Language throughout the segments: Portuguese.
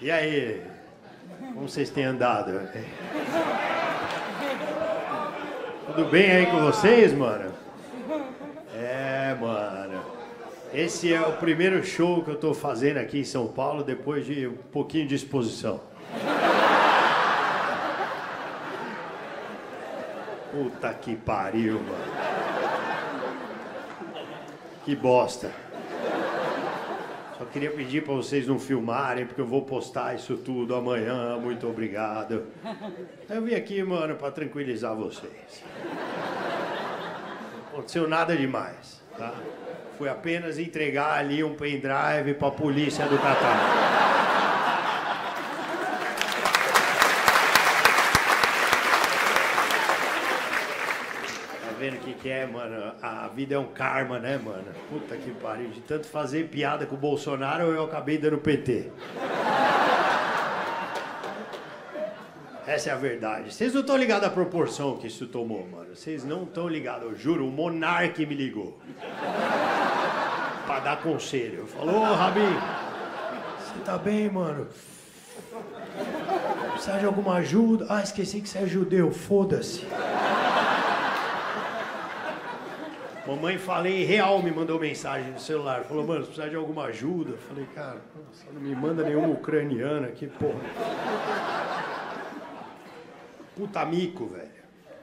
E aí? Como vocês têm andado? Tudo bem aí com vocês, mano? É, mano. Esse é o primeiro show que eu tô fazendo aqui em São Paulo depois de um pouquinho de exposição. Puta que pariu, mano. Que bosta. Só queria pedir para vocês não filmarem, porque eu vou postar isso tudo amanhã. Muito obrigado. Eu vim aqui, mano, para tranquilizar vocês. Não aconteceu nada demais, tá? Fui apenas entregar ali um pendrive para a polícia do Catar. vendo o que, é, mano? A vida é um karma, né, mano? Puta que pariu. De tanto fazer piada com o Bolsonaro, eu acabei dando PT. Essa é a verdade. Vocês não estão ligados à proporção que isso tomou, mano. Vocês não estão ligados, eu juro. O Monarque me ligou. pra dar conselho. Falou, ô, Rabi, você tá bem, mano? Precisa de alguma ajuda? Ah, esqueci que você é judeu. Foda-se. Mamãe falei real me mandou mensagem no celular. Falou, mano, se precisar de alguma ajuda. Falei, cara, só não me manda nenhuma ucraniana aqui, porra. Puta mico, velho.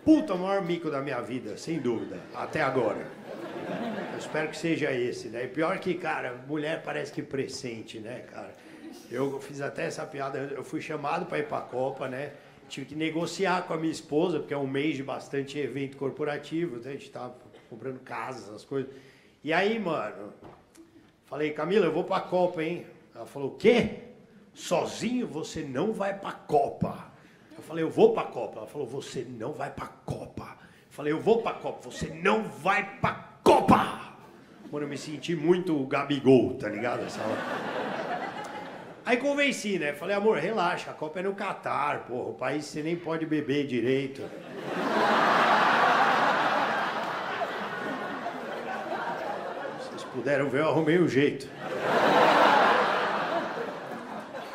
Puta maior mico da minha vida, sem dúvida. Até agora. Eu espero que seja esse, né? E pior que, cara, mulher parece que pressente, né, cara? Eu fiz até essa piada, eu fui chamado para ir pra Copa, né? Tive que negociar com a minha esposa, porque é um mês de bastante evento corporativo, né? a gente tava comprando casas, as coisas. E aí, mano, falei, Camila, eu vou pra Copa, hein? Ela falou, o quê? Sozinho você não vai pra Copa. Eu falei, eu vou pra Copa. Ela falou, você não vai pra Copa. Eu falei, eu vou pra Copa. Você não vai pra Copa. Mano, eu me senti muito Gabigol, tá ligado? Essa Aí convenci, né? Falei, amor, relaxa, a Copa é no Catar, porra. O país você nem pode beber direito. Puderam ver, eu arrumei um jeito.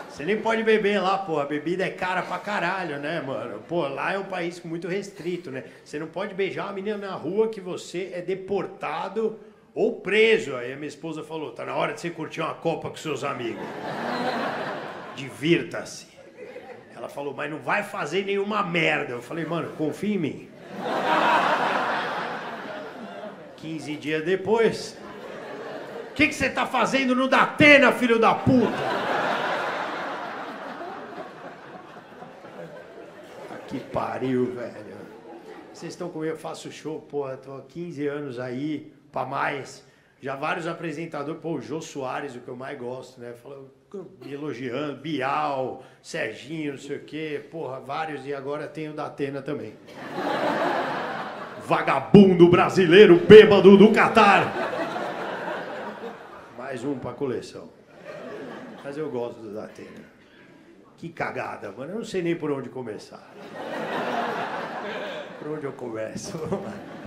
Você nem pode beber lá, pô. A bebida é cara pra caralho, né, mano? Pô, lá é um país muito restrito, né? Você não pode beijar uma menina na rua que você é deportado ou preso. Aí a minha esposa falou: tá na hora de você curtir uma copa com seus amigos. Divirta-se. Ela falou: mas não vai fazer nenhuma merda. Eu falei: mano, confia em mim. 15 dias depois, que, que você está fazendo no Datena, filho da puta? que pariu, velho. Vocês estão comigo, eu faço show, porra, tô há 15 anos aí, pra mais. Já vários apresentadores, pô, o Jô Soares, o que eu mais gosto, né? Falou, me elogiando, Bial, Serginho, não sei o quê, porra, vários, e agora tem o Datena também. Vagabundo brasileiro bêbado do Catar mais um para coleção. Mas eu gosto do Datena. Que cagada, mano. Eu não sei nem por onde começar. Por onde eu começo?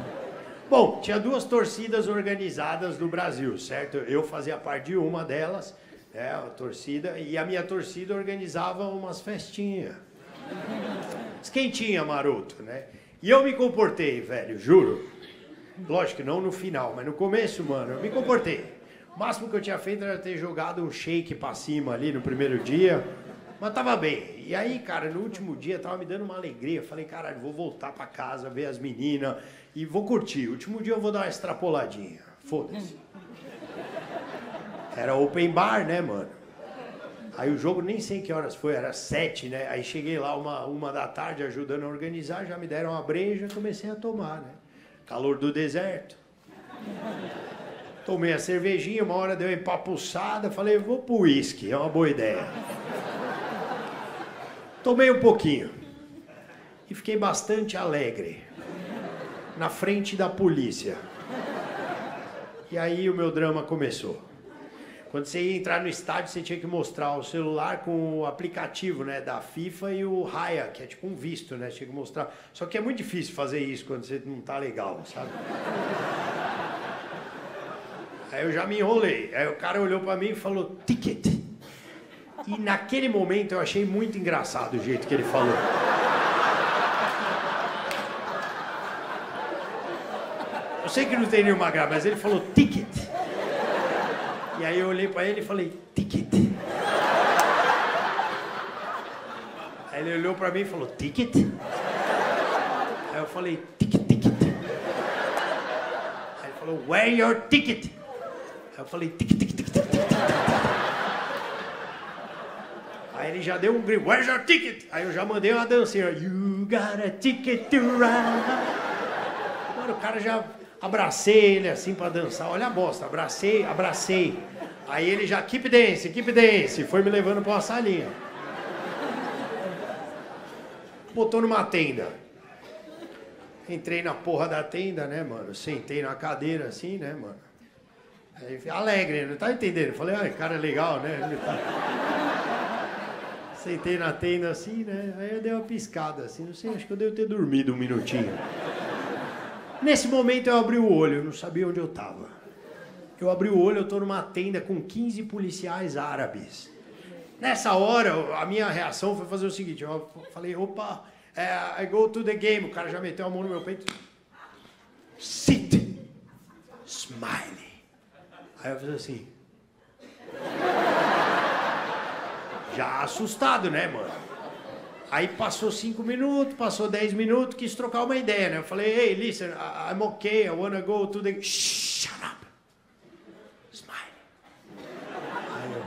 Bom, tinha duas torcidas organizadas no Brasil, certo? Eu fazia parte de uma delas, né, a torcida, e a minha torcida organizava umas festinhas. Esquentinha, maroto, né? E eu me comportei, velho, juro. Lógico que não no final, mas no começo, mano, eu me comportei. O máximo que eu tinha feito era ter jogado um shake pra cima ali no primeiro dia. Mas tava bem. E aí, cara, no último dia tava me dando uma alegria. Falei, caralho, vou voltar pra casa, ver as meninas e vou curtir. O último dia eu vou dar uma extrapoladinha. Foda-se. Era open bar, né, mano? Aí o jogo nem sei que horas foi, era sete, né? Aí cheguei lá uma, uma da tarde ajudando a organizar, já me deram uma breja, comecei a tomar, né? Calor do deserto. Tomei a cervejinha, uma hora deu uma empapuçada, falei, vou pro uísque, é uma boa ideia. Tomei um pouquinho. E fiquei bastante alegre. Na frente da polícia. E aí o meu drama começou. Quando você ia entrar no estádio, você tinha que mostrar o celular com o aplicativo, né, da FIFA e o Raya, que é tipo um visto, né? Tinha que mostrar. Só que é muito difícil fazer isso quando você não tá legal, sabe? Aí eu já me enrolei. Aí o cara olhou para mim e falou: ticket. E naquele momento eu achei muito engraçado o jeito que ele falou. Eu sei que não tem nenhuma graça, mas ele falou ticket. E aí eu olhei pra ele e falei, ticket. Aí ele olhou pra mim e falou, ticket? Aí eu falei, ticket, ticket. Aí ele falou, where your ticket? Eu falei, ticket, ticket, ticket, ticket. Aí ele já deu um grito, where's your ticket? Aí eu já mandei uma dancinha, you got a ticket to ride. Mano, o cara já abracei ele assim pra dançar, olha a bosta, abracei, abracei. Aí ele já, keep dance, keep dance, foi me levando pra uma salinha. Botou numa tenda. Entrei na porra da tenda, né, mano? Sentei na cadeira assim, né, mano? Aí, alegre, não tá entendendo? Falei, ai, cara legal, né? Tá... Sentei na tenda assim, né? Aí eu dei uma piscada assim, não sei, acho que eu devo ter dormido um minutinho. Nesse momento eu abri o olho, eu não sabia onde eu estava. Eu abri o olho, eu estou numa tenda com 15 policiais árabes. Nessa hora, a minha reação foi fazer o seguinte: eu falei, opa, é, I go to the game. O cara já meteu a mão no meu peito. Sit. Smile. Aí eu fiz assim. Já assustado, né, mano? Aí passou cinco minutos, passou dez minutos, quis trocar uma ideia, né? Eu falei, hey, listen, I'm okay, I wanna go to the... Shh, shut up. Smile. Eu...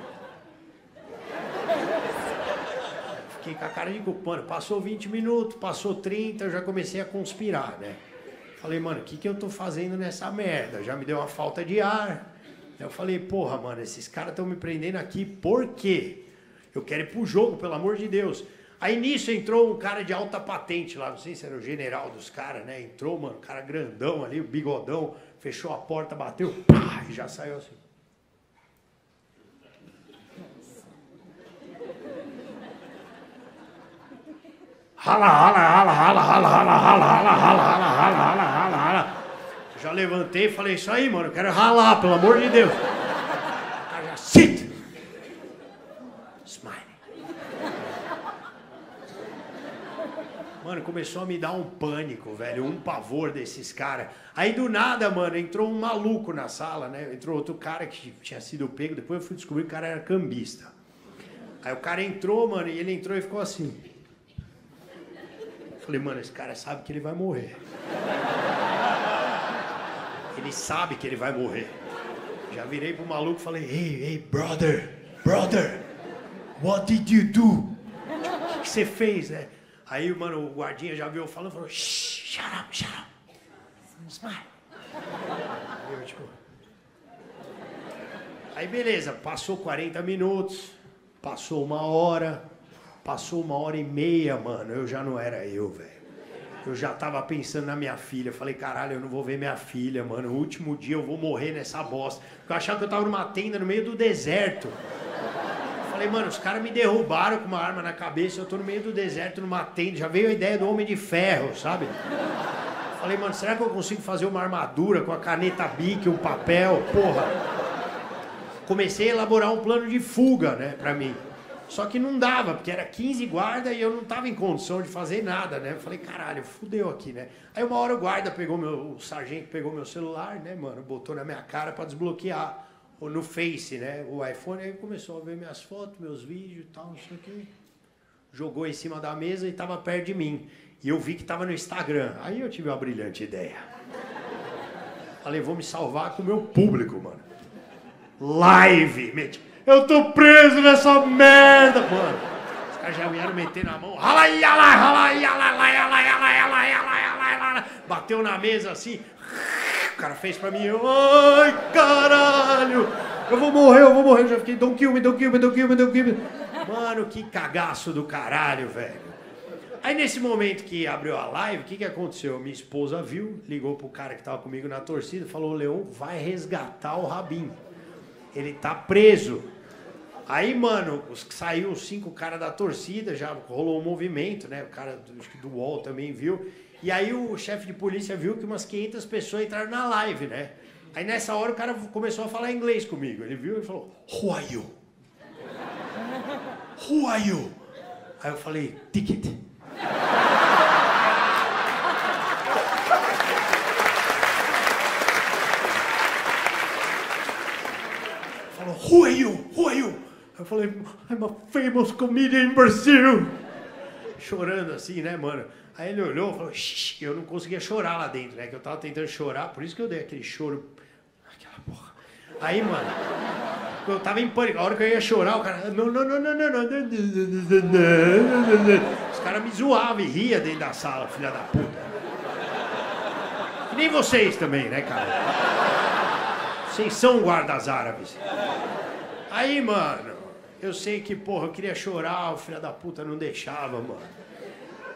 Fiquei com a cara de culpando. Passou 20 minutos, passou 30, eu já comecei a conspirar, né? Falei, mano, o que, que eu tô fazendo nessa merda? Já me deu uma falta de ar. Eu falei, porra, mano, esses caras estão me prendendo aqui, por quê? Eu quero ir pro jogo, pelo amor de Deus. Aí nisso entrou um cara de alta patente lá, não sei se era o general dos caras, né? Entrou, mano, cara grandão ali, o bigodão, fechou a porta, bateu, pá, e já saiu assim. Rala, rala, rala, rala, rala, rala, rala, rala, rala, rala, rala, rala. Já levantei e falei, isso aí, mano, eu quero ralar, pelo amor de Deus. Já, sit! Smile. Mano, começou a me dar um pânico, velho, um pavor desses caras. Aí do nada, mano, entrou um maluco na sala, né? Entrou outro cara que tinha sido pego, depois eu fui descobrir que o cara era cambista. Aí o cara entrou, mano, e ele entrou e ficou assim. Falei, mano, esse cara sabe que ele vai morrer. Ele sabe que ele vai morrer. Já virei pro maluco e falei, hey, hey, brother, brother, what did you do? O que você fez, né? Aí, mano, o guardinha já viu falando e falou, shh, shut up, shut up. Smile. Aí eu, tipo... Aí, beleza, passou 40 minutos, passou uma hora, passou uma hora e meia, mano, eu já não era eu, velho. Eu já tava pensando na minha filha. Falei, caralho, eu não vou ver minha filha, mano. O último dia eu vou morrer nessa bosta. Porque eu achava que eu tava numa tenda no meio do deserto. Falei, mano, os caras me derrubaram com uma arma na cabeça, eu tô no meio do deserto, numa tenda, já veio a ideia do Homem de Ferro, sabe? Falei, mano, será que eu consigo fazer uma armadura com a caneta Bic, um papel? Porra. Comecei a elaborar um plano de fuga, né, pra mim. Só que não dava, porque era 15 guarda e eu não tava em condição de fazer nada, né? Eu falei, caralho, fudeu aqui, né? Aí uma hora o guarda pegou meu, o sargento pegou meu celular, né, mano, botou na minha cara para desbloquear no Face, né? O iPhone aí começou a ver minhas fotos, meus vídeos e tal, não sei o quê. Jogou em cima da mesa e estava perto de mim. E eu vi que estava no Instagram. Aí eu tive uma brilhante ideia. Falei, vou me salvar com o meu público, mano. Live! Mete. Eu tô preso nessa merda, mano. Os caras já vieram meter na mão. Rala aí, rala, rala, rala, rala, rala, Bateu na mesa assim. O cara fez pra mim, ai caralho, eu vou morrer, eu vou morrer. Eu já fiquei, don't kill me, don't kill me, don't kill me, don't kill me. Mano, que cagaço do caralho, velho. Aí nesse momento que abriu a live, o que, que aconteceu? Minha esposa viu, ligou pro cara que tava comigo na torcida, falou, Leão, vai resgatar o Rabin. Ele tá preso. Aí, mano, os, saiu os cinco caras da torcida, já rolou um movimento, né? O cara do, do UOL também viu. E aí o chefe de polícia viu que umas 500 pessoas entraram na live, né? Aí nessa hora o cara começou a falar inglês comigo. Ele viu e falou, Who are you? Who are you? Aí eu falei, ticket. Falou, who are you? Who are you? Eu falei, I'm a famous comedian in Brazil. Chorando assim, né, mano? Aí ele olhou e falou, Shh, eu não conseguia chorar lá dentro, né? Que eu tava tentando chorar, por isso que eu dei aquele choro. Aquela porra. Aí, mano, eu tava em pânico. A hora que eu ia chorar, o cara. Não, não, não, não, não, não. Os caras me zoavam e ria dentro da sala, filha da puta. Que nem vocês também, né, cara? Vocês são guardas árabes. Aí, mano, eu sei que, porra, eu queria chorar, o filho da puta não deixava, mano.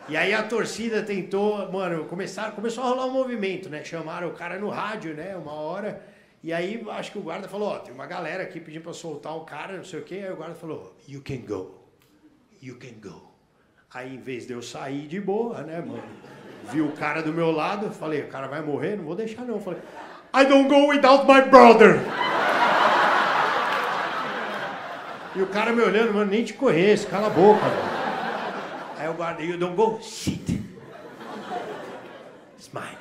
E aí a torcida tentou, mano, começaram, começou a rolar um movimento, né? Chamaram o cara no rádio, né? Uma hora. E aí acho que o guarda falou, ó, tem uma galera aqui pedindo pra soltar o cara, não sei o quê. Aí o guarda falou, you can go. You can go. Aí em vez de eu sair de boa, né, mano? Vi o cara do meu lado, falei, o cara vai morrer, não vou deixar não. Falei, I don't go without my brother. E o cara me olhando, mano, nem te conheço, cala a boca. Aí o guarda, you don't go, sit. Smile.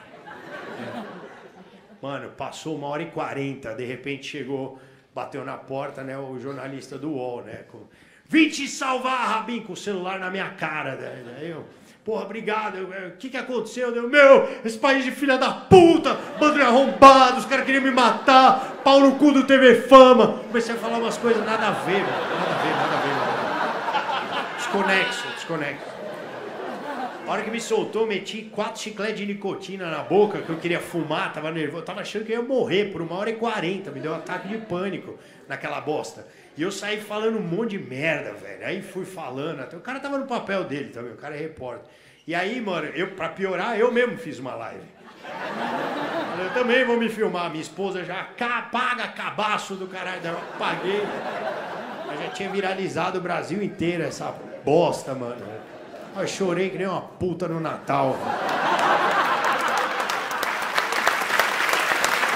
Mano, passou uma hora e quarenta, de repente chegou, bateu na porta, né, o jornalista do UOL, né, com, vim te salvar, Rabin, com o celular na minha cara, né, daí eu, porra, obrigado, o que que aconteceu? Eu, meu, esse país de filha da puta, bando de arrombado, os caras queriam me matar, pau no cu do TV Fama, comecei a falar umas coisas nada a ver, mano, nada a ver, nada a ver, ver. desconexo, desconexo. A hora que me soltou, meti quatro chicletes de nicotina na boca, que eu queria fumar, tava nervoso, tava achando que eu ia morrer por uma hora e quarenta, me deu um ataque de pânico naquela bosta. E eu saí falando um monte de merda, velho. Aí fui falando, até o cara tava no papel dele também, o cara é repórter. E aí, mano, eu, pra piorar, eu mesmo fiz uma live. Eu também vou me filmar, minha esposa já paga cabaço do caralho, eu paguei. Eu já tinha viralizado o Brasil inteiro essa bosta, mano. Eu chorei que nem uma puta no Natal.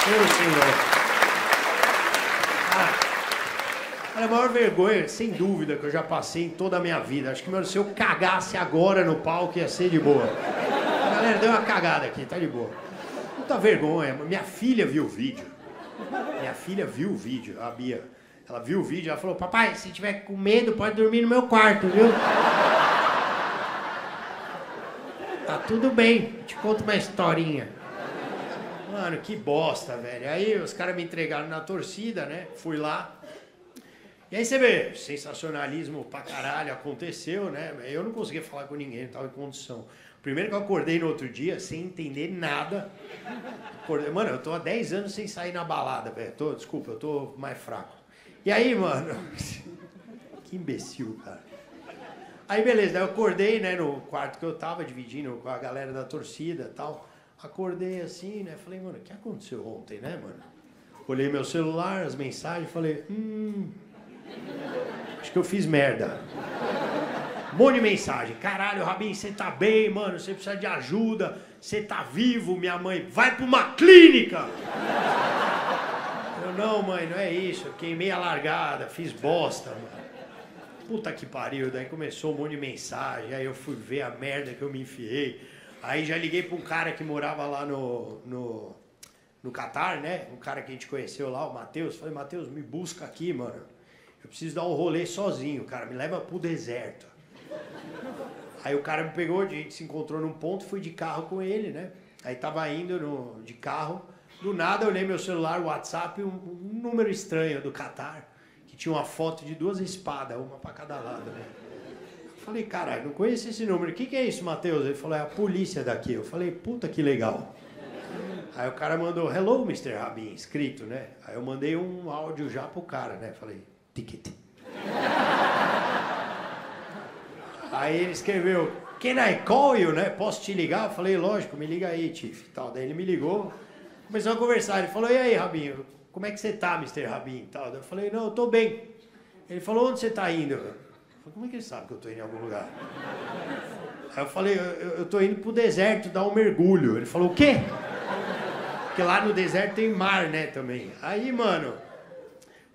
Meu senhor. Ah, a maior vergonha, sem dúvida, que eu já passei em toda a minha vida. Acho que, meu, se eu cagasse agora no palco ia ser de boa. A galera deu uma cagada aqui, tá de boa. Muita vergonha. Minha filha viu o vídeo. Minha filha viu o vídeo, a Bia. Ela viu o vídeo, ela falou, papai, se tiver com medo, pode dormir no meu quarto, viu? Tá tudo bem, te conto uma historinha. Mano, que bosta, velho. Aí os caras me entregaram na torcida, né? Fui lá. E aí você vê, sensacionalismo pra caralho aconteceu, né? Eu não conseguia falar com ninguém, não tava em condição. Primeiro que eu acordei no outro dia sem entender nada. Acordei, mano, eu tô há 10 anos sem sair na balada, velho. Tô, desculpa, eu tô mais fraco. E aí, mano, que imbecil, cara. Aí beleza, eu acordei, né, no quarto que eu tava, dividindo com a galera da torcida tal. Acordei assim, né, falei, mano, o que aconteceu ontem, né, mano? Olhei meu celular, as mensagens, falei, hum, acho que eu fiz merda. Um monte de mensagem, caralho, Rabin, você tá bem, mano, você precisa de ajuda, você tá vivo, minha mãe, vai pra uma clínica! Eu, não, mãe, não é isso, eu queimei a largada, fiz bosta, mano. Puta que pariu, daí começou um monte de mensagem, aí eu fui ver a merda que eu me enfiei. Aí já liguei para um cara que morava lá no, no, no Catar, né? Um cara que a gente conheceu lá, o Matheus. Falei, Matheus, me busca aqui, mano. Eu preciso dar um rolê sozinho, cara. Me leva pro deserto. Aí o cara me pegou, a gente se encontrou num ponto, fui de carro com ele, né? Aí tava indo no, de carro. Do nada eu olhei meu celular, WhatsApp, um, um número estranho do Catar que tinha uma foto de duas espadas, uma para cada lado, né? Eu falei, caralho, não conheço esse número. O que, que é isso, Matheus? Ele falou, é a polícia daqui. Eu falei, puta que legal. Aí o cara mandou, hello, Mr. Rabin, escrito, né? Aí eu mandei um áudio já pro cara, né? Falei, ticket. Aí ele escreveu, can I call you, né? Posso te ligar? Eu falei, lógico, me liga aí, Tiff. Tal. Daí ele me ligou, começou a conversar. Ele falou, e aí, Rabinho, como é que você tá, Mr. Rabin? Tal. Eu falei, não, eu tô bem. Ele falou, onde você tá indo? Eu falei, como é que ele sabe que eu tô indo em algum lugar? Aí eu falei, eu, eu tô indo pro deserto dar um mergulho. Ele falou, o quê? Porque lá no deserto tem mar, né, também. Aí, mano,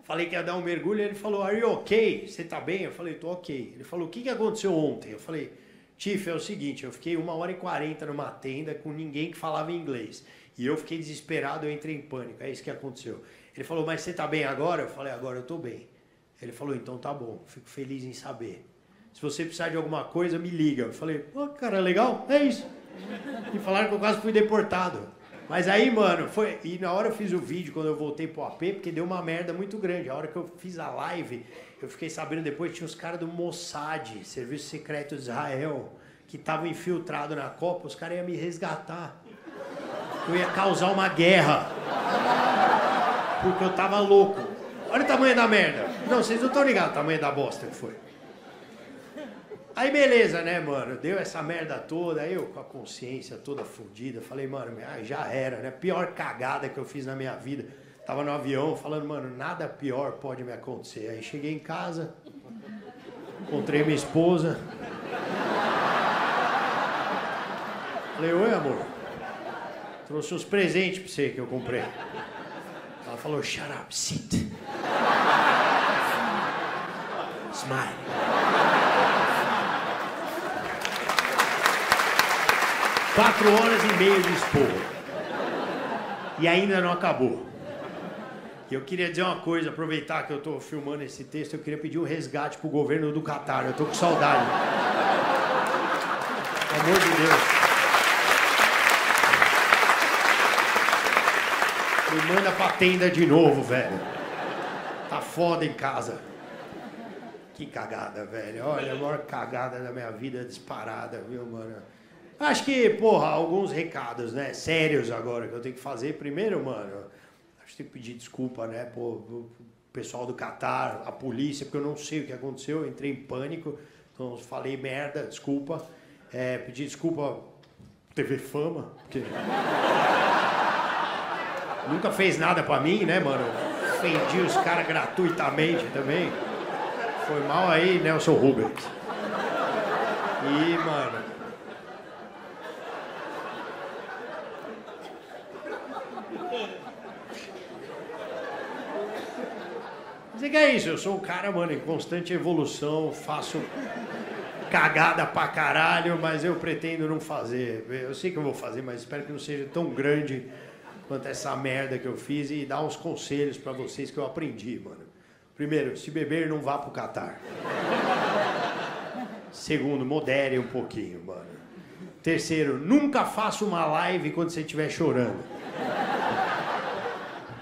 Falei que ia dar um mergulho, ele falou, are you okay? Você tá bem? Eu falei, tô ok. Ele falou, o que, que aconteceu ontem? Eu falei, Tiff, é o seguinte, eu fiquei uma hora e quarenta numa tenda com ninguém que falava inglês. E eu fiquei desesperado, eu entrei em pânico. É isso que aconteceu. Ele falou, mas você tá bem agora? Eu falei, agora eu tô bem. Ele falou, então tá bom, fico feliz em saber. Se você precisar de alguma coisa, me liga. Eu falei, pô, cara, legal, é isso. E falaram que eu quase fui deportado. Mas aí, mano, foi. E na hora eu fiz o vídeo quando eu voltei pro AP, porque deu uma merda muito grande. A hora que eu fiz a live, eu fiquei sabendo depois que tinha os caras do Mossad, Serviço Secreto de Israel, que estavam infiltrados na Copa, os caras iam me resgatar. Eu ia causar uma guerra. Porque eu tava louco. Olha o tamanho da merda. Não, vocês não estão ligados o tamanho da bosta que foi. Aí beleza, né, mano? Deu essa merda toda, eu com a consciência toda fodida, falei, mano, ah, já era, né? Pior cagada que eu fiz na minha vida. Tava no avião falando, mano, nada pior pode me acontecer. Aí cheguei em casa, encontrei minha esposa. Falei, oi amor, trouxe uns presentes pra você que eu comprei. Ela falou, shut up, sit. Smile. Quatro horas e meia de esporro. E ainda não acabou. Eu queria dizer uma coisa, aproveitar que eu estou filmando esse texto, eu queria pedir um resgate pro governo do Catar. Eu estou com saudade. Pelo amor de Deus. Me manda pra tenda de novo, velho. Tá foda em casa. Que cagada, velho. Olha, a maior cagada da minha vida disparada, viu, mano? Acho que, porra, alguns recados, né? Sérios agora que eu tenho que fazer. Primeiro, mano, acho que tenho que pedir desculpa, né? Pô, o pessoal do Catar, a polícia, porque eu não sei o que aconteceu, eu entrei em pânico, então falei merda, desculpa. É, pedir desculpa TV Fama, porque. Nunca fez nada pra mim, né, mano? Ofendi os caras gratuitamente também. Foi mal aí, Nelson Rubens. E, mano, Mas que é isso, eu sou um cara, mano, em constante evolução, faço cagada pra caralho, mas eu pretendo não fazer. Eu sei que eu vou fazer, mas espero que não seja tão grande quanto essa merda que eu fiz e dar uns conselhos para vocês que eu aprendi, mano. Primeiro, se beber, não vá pro Catar. Segundo, modere um pouquinho, mano. Terceiro, nunca faça uma live quando você estiver chorando.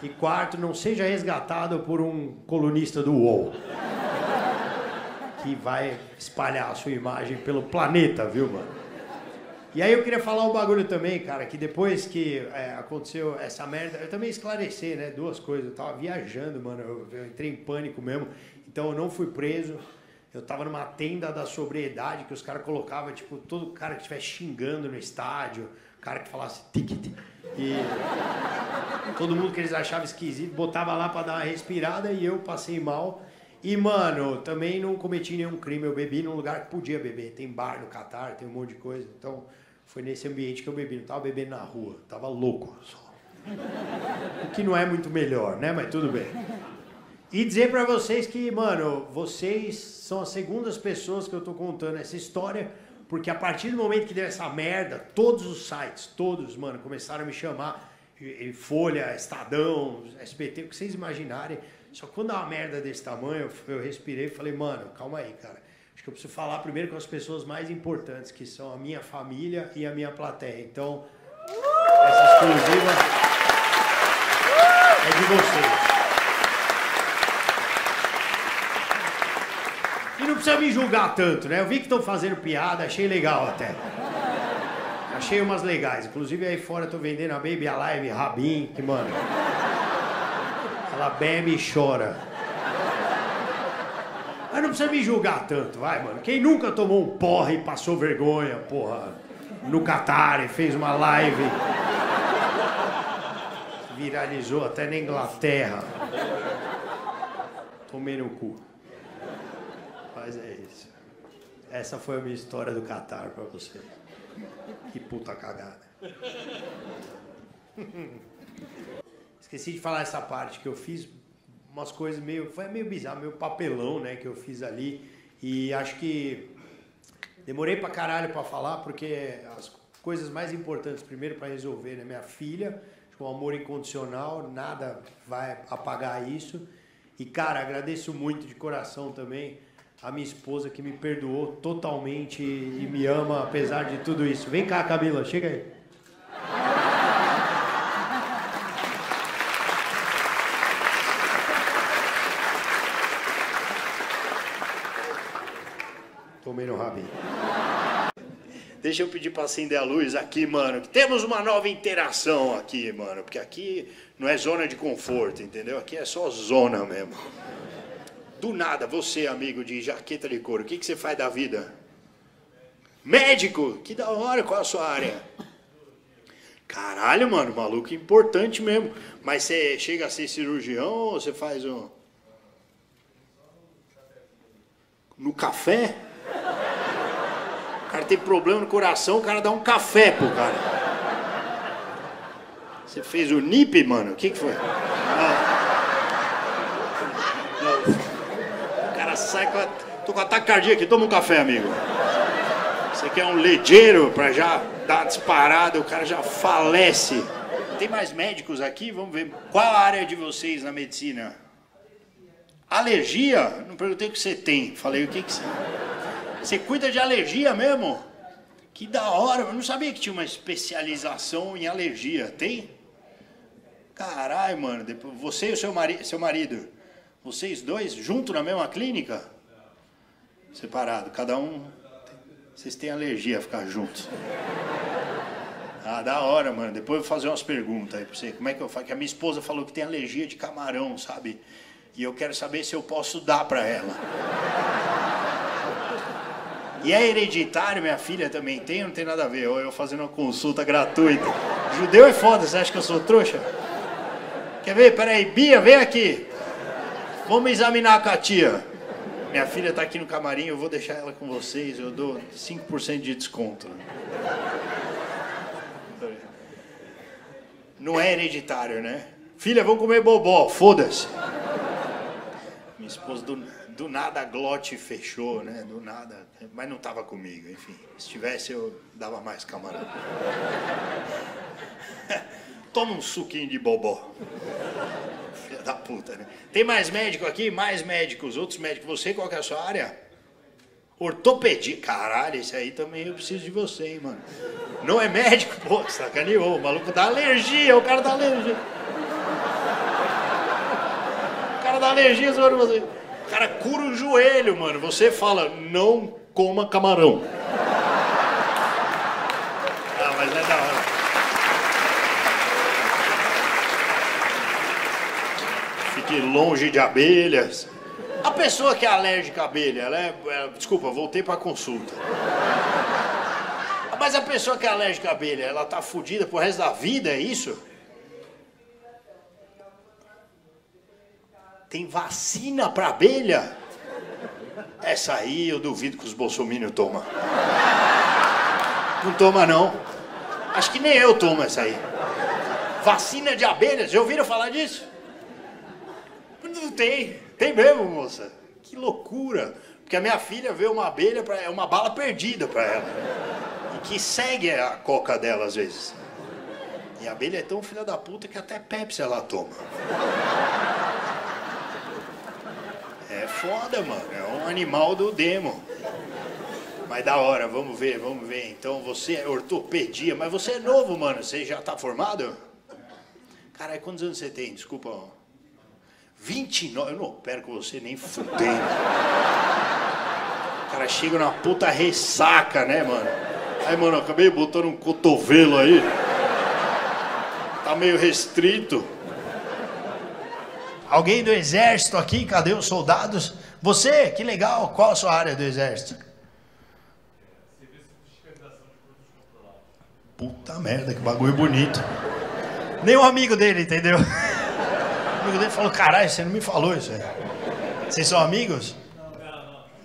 E quarto, não seja resgatado por um colunista do UOL. Que vai espalhar a sua imagem pelo planeta, viu, mano? E aí eu queria falar um bagulho também, cara, que depois que é, aconteceu essa merda, eu também esclarecer, né, duas coisas. Eu tava viajando, mano, eu, eu, entrei em pânico mesmo, então eu não fui preso. Eu tava numa tenda da sobriedade que os caras colocavam, tipo, todo cara que estiver xingando no estádio, cara que falasse ticket. E todo mundo que eles achavam esquisito botava lá para dar uma respirada e eu passei mal. E, mano, também não cometi nenhum crime. Eu bebi num lugar que podia beber. Tem bar no Catar, tem um monte de coisa. Então, foi nesse ambiente que eu bebi. Não tava bebendo na rua. Tava louco só. O que não é muito melhor, né? Mas tudo bem. E dizer para vocês que, mano, vocês são as segundas pessoas que eu tô contando essa história porque a partir do momento que deu essa merda, todos os sites, todos, mano, começaram a me chamar. Folha, Estadão, SBT, o que vocês imaginarem. Só que quando dá uma merda desse tamanho, eu respirei e falei, mano, calma aí, cara. Acho que eu preciso falar primeiro com as pessoas mais importantes, que são a minha família e a minha plateia. Então, essa exclusiva é de vocês. Não precisa me julgar tanto, né? Eu vi que estão fazendo piada, achei legal até. Achei umas legais. Inclusive aí fora eu tô vendendo a Baby Alive Rabin, que, mano. Ela bebe e chora. Mas não precisa me julgar tanto, vai, mano. Quem nunca tomou um porra e passou vergonha, porra, no Qatar e fez uma live. Viralizou até na Inglaterra. Tomei no cu. Mas é isso. Essa foi a minha história do Catar para você. Que puta cagada. Esqueci de falar essa parte que eu fiz umas coisas meio. Foi meio bizarro, meio papelão, né, que eu fiz ali. E acho que demorei pra caralho pra falar, porque as coisas mais importantes primeiro para resolver, né? Minha filha, o amor incondicional, nada vai apagar isso. E, cara, agradeço muito de coração também a minha esposa que me perdoou totalmente e me ama apesar de tudo isso. Vem cá, Camila, chega aí. Tomei no rabinho. Deixa eu pedir para acender a luz aqui, mano. Temos uma nova interação aqui, mano. Porque aqui não é zona de conforto, entendeu? Aqui é só zona mesmo. Do nada, você, amigo de jaqueta de couro, o que, que você faz da vida? Médico! Que da hora, qual a sua área? Caralho, mano, maluco importante mesmo. Mas você chega a ser cirurgião ou você faz um. No café? O cara tem problema no coração, o cara dá um café pro cara. Você fez o NIP, mano? O que, que foi? Ah. Sai com a, tô com ataque cardíaco aqui, toma um café, amigo. Você quer um ledeiro para já dar disparada, o cara já falece. Tem mais médicos aqui? Vamos ver. Qual a área de vocês na medicina? Alergia? Não perguntei o que você tem. Falei o que, que você. Você cuida de alergia mesmo? Que da hora. Eu não sabia que tinha uma especialização em alergia. Tem? Caralho, mano. Depois, você e o seu, mari seu marido vocês dois junto na mesma clínica? Separado, cada um. Vocês têm alergia a ficar juntos. Ah, da hora, mano. Depois eu vou fazer umas perguntas aí pra você. Como é que eu faço? Que a minha esposa falou que tem alergia de camarão, sabe? E eu quero saber se eu posso dar pra ela. E é hereditário, minha filha também tem, não tem nada a ver. Ou eu fazendo uma consulta gratuita. Judeu é foda, você acha que eu sou trouxa? Quer ver? Peraí, Bia, vem aqui. Vamos examinar a tia. Minha filha está aqui no camarim, eu vou deixar ela com vocês, eu dou 5% de desconto. Não é hereditário, né? Filha, vamos comer bobó, foda-se. Minha esposa do, do nada a glote fechou, né? Do nada. Mas não estava comigo, enfim. Se tivesse, eu dava mais camarão. Toma um suquinho de bobó da puta, né? Tem mais médico aqui? Mais médicos, outros médicos. Você, qual que é a sua área? Ortopedia. Caralho, esse aí também eu preciso de você, hein, mano. Não é médico? Pô, sacaneou. O maluco dá alergia, o cara dá alergia. O cara dá alergia sobre você. O cara cura o joelho, mano. Você fala, não coma camarão. Ah, mas é da hora. Fique longe de abelhas. A pessoa que é alérgica à abelha, ela é, é desculpa, voltei para a consulta. Mas a pessoa que é alérgica à abelha, ela tá fodida pro resto da vida, é isso? Tem vacina para abelha? Essa aí eu duvido que os bolsominions tomam. Não toma não. Acho que nem eu tomo essa aí. Vacina de abelhas, já ouviram falar disso? Tem, tem mesmo, moça. Que loucura. Porque a minha filha vê uma abelha, pra, é uma bala perdida para ela. E que segue a coca dela às vezes. E a abelha é tão filha da puta que até Pepsi ela toma. É foda, mano. É um animal do demo. Mas da hora, vamos ver, vamos ver. Então você é ortopedia, mas você é novo, mano. Você já tá formado? Caralho, quantos anos você tem? Desculpa. 29, eu não opero com você nem fudendo. O cara chega numa puta ressaca, né, mano? Aí, mano, acabei botando um cotovelo aí. Tá meio restrito. Alguém do exército aqui? Cadê os soldados? Você, que legal. Qual a sua área do exército? Puta merda, que bagulho bonito. Nem um amigo dele, entendeu? amigo dele falou: Caralho, você não me falou isso aí. Vocês são amigos?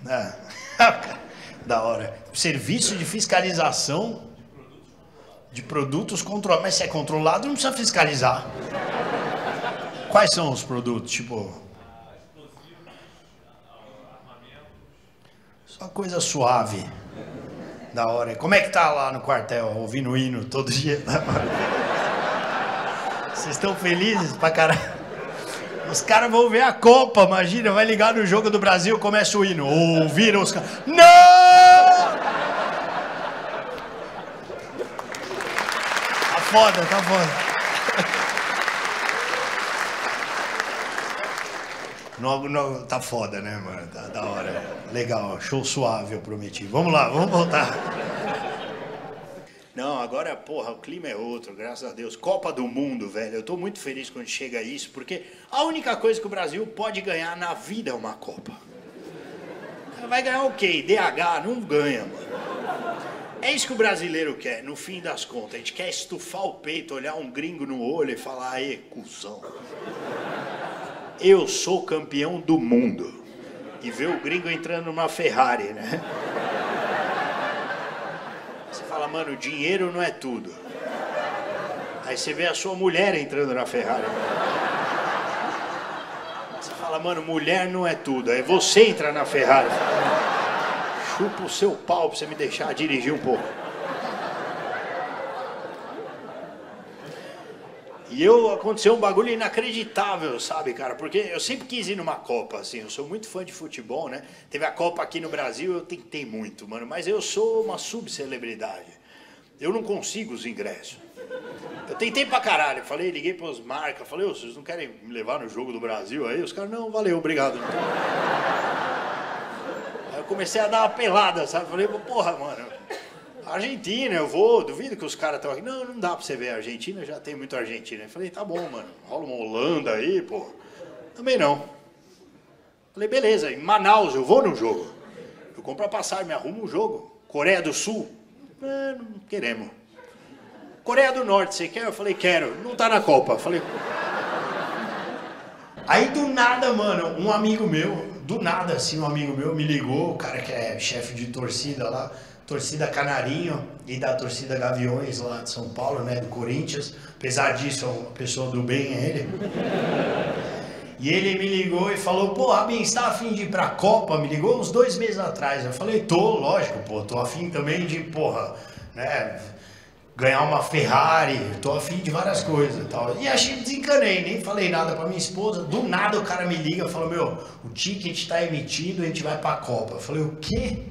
Não, não, não. Da hora. Serviço de fiscalização de produtos controlados. Mas se é controlado, não precisa fiscalizar. Quais são os produtos? Tipo. Só coisa suave. Da hora. Como é que tá lá no quartel, ouvindo o hino todo dia? Vocês estão felizes pra caralho? Os caras vão ver a Copa, imagina, vai ligar no jogo do Brasil, começa o hino. Ouviram os caras. Não! Tá foda, tá foda. No, no, tá foda, né, mano? Tá da hora. Legal, show suave, eu prometi. Vamos lá, vamos voltar. Não, agora, porra, o clima é outro, graças a Deus. Copa do Mundo, velho. Eu tô muito feliz quando chega isso, porque a única coisa que o Brasil pode ganhar na vida é uma Copa. Vai ganhar o quê? DH? Não ganha, mano. É isso que o brasileiro quer, no fim das contas. A gente quer estufar o peito, olhar um gringo no olho e falar, aí, cuzão eu sou campeão do mundo. E ver o gringo entrando numa Ferrari, né? Fala, mano, dinheiro não é tudo. Aí você vê a sua mulher entrando na Ferrari. Você fala, mano, mulher não é tudo. Aí você entra na Ferrari. Chupa o seu pau pra você me deixar dirigir um pouco. E eu aconteceu um bagulho inacreditável, sabe, cara? Porque eu sempre quis ir numa Copa, assim, eu sou muito fã de futebol, né? Teve a Copa aqui no Brasil, eu tentei muito, mano, mas eu sou uma subcelebridade. Eu não consigo os ingressos. Eu tentei pra caralho, falei, liguei pros marcas, falei, oh, vocês não querem me levar no jogo do Brasil aí? Os caras, não, valeu, obrigado. Aí eu comecei a dar uma pelada, sabe? Falei, porra, mano, Argentina, eu vou, duvido que os caras estão aqui. Não, não dá pra você ver a Argentina, já tem muito Argentina. Eu falei, tá bom, mano, rola uma Holanda aí, pô. Também não. Falei, beleza, em Manaus eu vou no jogo. Eu compro a passagem, me arrumo um jogo. Coreia do Sul? É, não queremos. Coreia do Norte, você quer? Eu falei, quero. Não tá na Copa. Eu falei. Aí do nada, mano, um amigo meu, do nada assim, um amigo meu me ligou, o cara que é chefe de torcida lá torcida Canarinho e da torcida Gaviões lá de São Paulo, né, do Corinthians. Apesar disso, é uma pessoa do bem é ele. E ele me ligou e falou, pô, Rabin, você tá afim de ir pra Copa? Me ligou uns dois meses atrás. Eu falei, tô, lógico, pô, tô afim também de, porra, né, ganhar uma Ferrari, tô afim de várias coisas e tal. E achei, desencanei, nem falei nada pra minha esposa. Do nada o cara me liga e falou, meu, o ticket tá emitido, a gente vai pra Copa. Eu falei, o quê?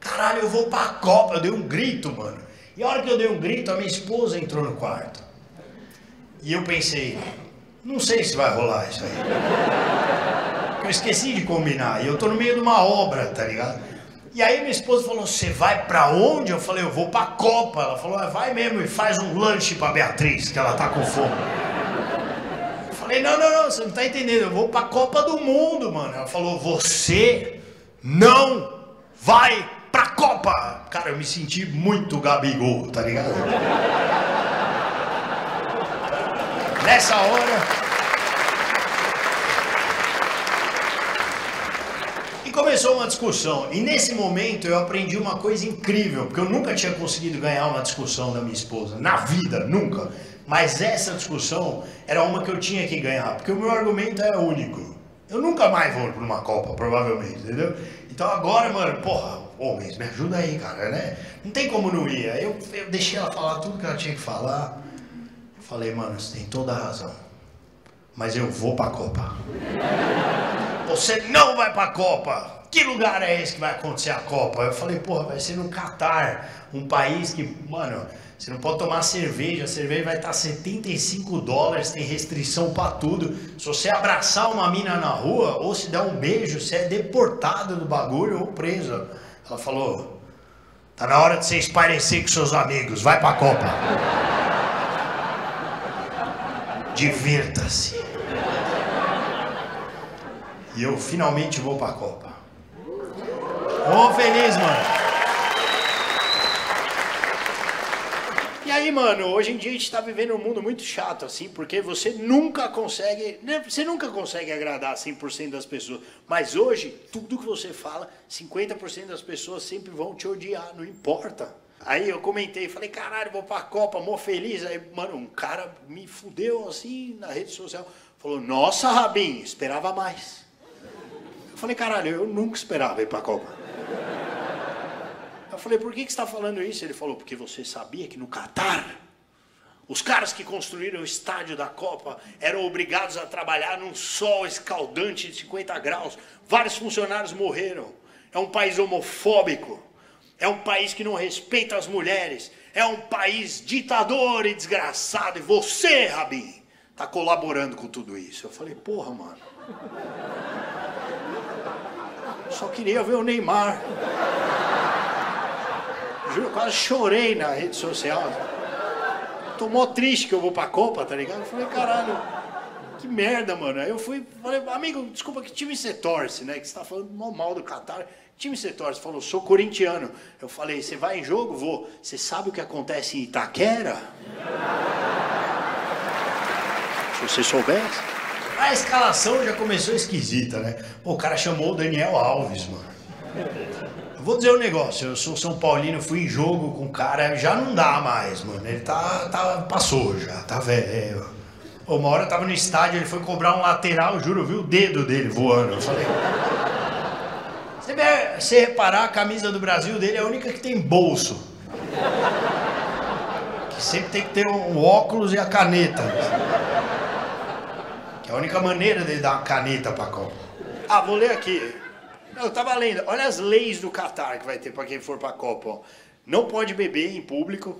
Caralho, eu vou pra Copa. Eu dei um grito, mano. E a hora que eu dei um grito, a minha esposa entrou no quarto. E eu pensei, não sei se vai rolar isso aí. Eu esqueci de combinar. E eu tô no meio de uma obra, tá ligado? E aí minha esposa falou, você vai pra onde? Eu falei, eu vou pra Copa. Ela falou, ah, vai mesmo e faz um lanche pra Beatriz, que ela tá com fome. Eu falei, não, não, não, você não tá entendendo. Eu vou pra Copa do Mundo, mano. Ela falou, você não vai pra Copa. Cara, eu me senti muito Gabigol, tá ligado? Nessa hora. E começou uma discussão. E nesse momento eu aprendi uma coisa incrível, porque eu nunca tinha conseguido ganhar uma discussão da minha esposa. Na vida, nunca. Mas essa discussão era uma que eu tinha que ganhar, porque o meu argumento era único. Eu nunca mais vou para uma Copa, provavelmente, entendeu? Então agora, mano, porra, homens, me ajuda aí, cara, né? Não tem como não ir. Eu, eu deixei ela falar tudo que ela tinha que falar. Falei, mano, você tem toda a razão. Mas eu vou pra Copa. Você não vai pra Copa. Que lugar é esse que vai acontecer a Copa? Eu falei, porra, vai ser no Catar. Um país que, mano, você não pode tomar cerveja, a cerveja vai estar 75 dólares, tem restrição para tudo. Se você abraçar uma mina na rua ou se der um beijo, você é deportado do bagulho ou preso. Ela falou: tá na hora de você espairecer com seus amigos, vai pra Copa. Divirta-se. E eu finalmente vou pra Copa. Ô, feliz, mano. E aí, mano, hoje em dia a gente tá vivendo um mundo muito chato, assim, porque você nunca consegue, né, você nunca consegue agradar 100% das pessoas. Mas hoje, tudo que você fala, 50% das pessoas sempre vão te odiar, não importa. Aí eu comentei, falei, caralho, vou pra Copa, mó feliz. Aí, mano, um cara me fudeu assim na rede social. Falou, nossa, Rabin, esperava mais. Eu falei, caralho, eu nunca esperava ir pra Copa. Eu falei, por que, que você está falando isso? Ele falou, porque você sabia que no Catar, os caras que construíram o estádio da Copa eram obrigados a trabalhar num sol escaldante de 50 graus. Vários funcionários morreram. É um país homofóbico. É um país que não respeita as mulheres. É um país ditador e desgraçado. E você, Rabin, está colaborando com tudo isso. Eu falei, porra, mano. Só queria ver o Neymar. Juro, quase chorei na rede social. Mó triste que eu vou pra Copa, tá ligado? Eu falei, caralho, que merda, mano. Aí eu fui, falei, amigo, desculpa, que time você torce, né? Que você tá falando mal do Qatar. Que time você torce? Falou, sou corintiano. Eu falei, você vai em jogo? Vou. Você sabe o que acontece em Itaquera? Se você soubesse. A escalação já começou esquisita, né? Pô, o cara chamou o Daniel Alves, mano. Vou dizer um negócio, eu sou São Paulino, fui em jogo com o cara, já não dá mais, mano. Ele tá. tá passou já, tá velho. Uma hora eu tava no estádio, ele foi cobrar um lateral, juro, eu vi o dedo dele voando. Eu falei. Você, você reparar, a camisa do Brasil dele é a única que tem bolso. Que sempre tem que ter um óculos e a caneta. Que é a única maneira dele dar uma caneta pra Copa. Ah, vou ler aqui. Eu tava lendo. Olha as leis do Catar que vai ter pra quem for pra Copa. Ó. Não pode beber em público.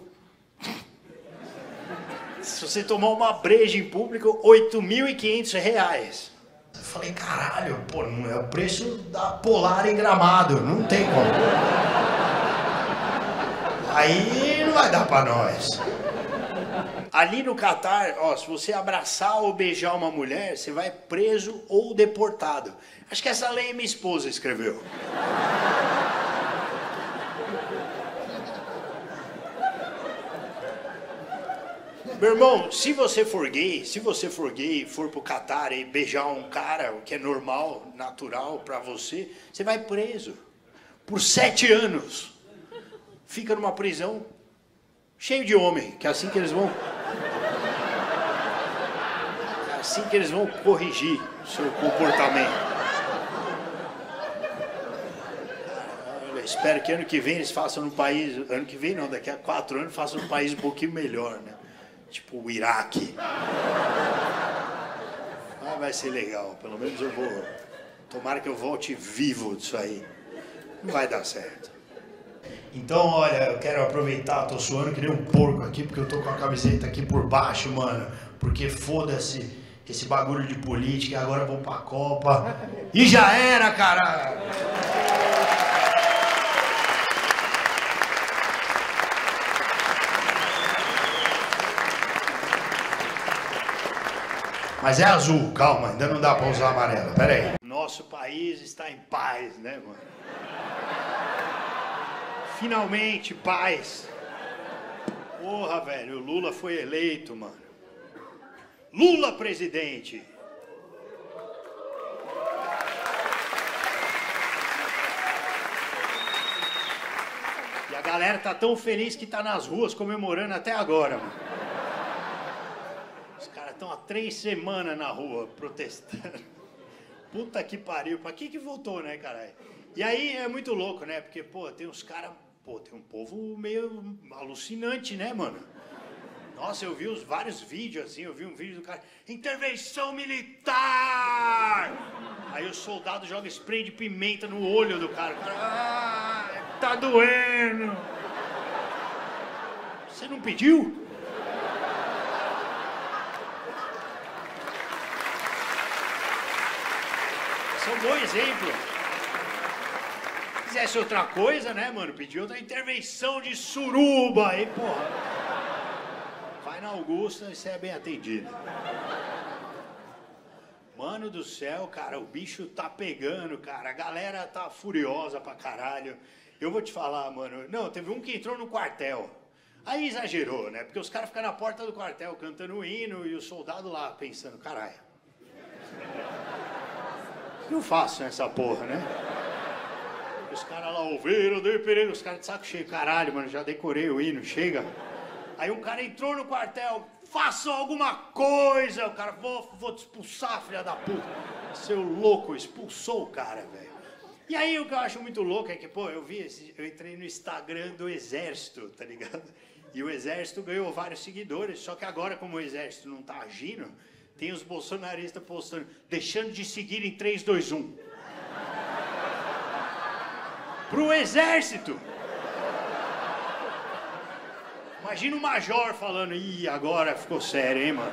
Se você tomar uma breja em público, 8.500 reais. Eu falei, caralho, pô, não é o preço da Polar em Gramado, não tem como. Aí não vai dar pra nós. Ali no Catar, ó, se você abraçar ou beijar uma mulher, você vai preso ou deportado. Acho que essa lei minha esposa escreveu. Meu irmão, se você for gay, se você for gay, for pro Catar e beijar um cara, o que é normal, natural para você, você vai preso por sete anos. Fica numa prisão cheio de homem, que é assim que eles vão. É assim que eles vão corrigir o seu comportamento. Olha, espero que ano que vem eles façam no país. Ano que vem não, daqui a quatro anos façam um país um pouquinho melhor, né? Tipo o Iraque. Ah, vai ser legal. Pelo menos eu vou. Tomara que eu volte vivo disso aí. Não vai dar certo. Então, olha, eu quero aproveitar, tô suando que nem um porco aqui, porque eu tô com a camiseta aqui por baixo, mano. Porque foda-se esse bagulho de política, agora vou pra Copa. E já era, cara! Mas é azul, calma, ainda não dá pra usar amarela, pera aí. Nosso país está em paz, né, mano? Finalmente, paz. Porra, velho, o Lula foi eleito, mano. Lula presidente. E a galera tá tão feliz que tá nas ruas comemorando até agora, mano. Os caras estão há três semanas na rua protestando. Puta que pariu, pra que que voltou, né, caralho? E aí é muito louco, né? Porque, pô, tem uns caras, pô, tem um povo meio alucinante, né, mano? Nossa, eu vi os vários vídeos assim, eu vi um vídeo do cara, intervenção militar! Aí o soldado joga spray de pimenta no olho do cara. Cara, ah, tá doendo! Você não pediu? Um bom exemplo. Se quisesse outra coisa, né, mano? Pediu outra intervenção de suruba aí, porra. Vai na Augusta e você é bem atendido. Mano do céu, cara, o bicho tá pegando, cara. A galera tá furiosa pra caralho. Eu vou te falar, mano. Não, teve um que entrou no quartel. Aí exagerou, né? Porque os caras ficam na porta do quartel cantando o hino e o soldado lá pensando, caralho. Não faço essa porra, né? Os caras lá, oveira de Pereira, os caras de saco cheio, caralho, mano, já decorei o hino, chega. Aí um cara entrou no quartel, faça alguma coisa. O cara, vou, vou te expulsar, filha da puta. Seu louco, expulsou o cara, velho. E aí o que eu acho muito louco é que, pô, eu vi, esse- eu entrei no Instagram do Exército, tá ligado? E o Exército ganhou vários seguidores, só que agora, como o Exército não tá agindo, tem os bolsonaristas postando, deixando de seguir em 3, 2, 1. Pro Exército! Imagina o Major falando, ih, agora ficou sério, hein, mano?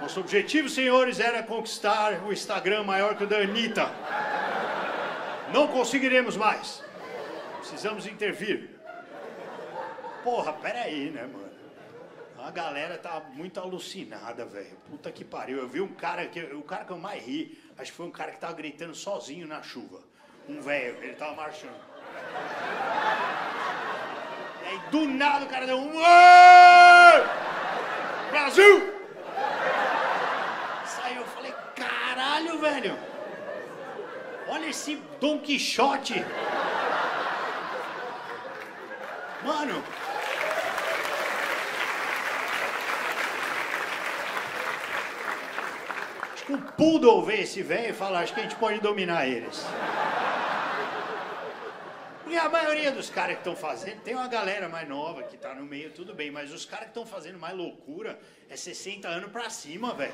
Nosso objetivo, senhores, era conquistar o Instagram maior que o da Anitta. Não conseguiremos mais. Precisamos intervir. Porra, peraí, né, mano? A galera tá muito alucinada, velho. Puta que pariu. Eu vi um cara que. O cara que eu mais ri, acho que foi um cara que tava gritando sozinho na chuva. Um velho, ele tava marchando. E aí, do nada, o cara deu um. "Êêê! Brasil! Saiu, eu falei, caralho, velho! Olha esse Dom Quixote! Mano! O Poodle vê esse velho e fala, acho que a gente pode dominar eles. Porque a maioria dos caras que estão fazendo, tem uma galera mais nova que tá no meio, tudo bem, mas os caras que estão fazendo mais loucura é 60 anos pra cima, velho.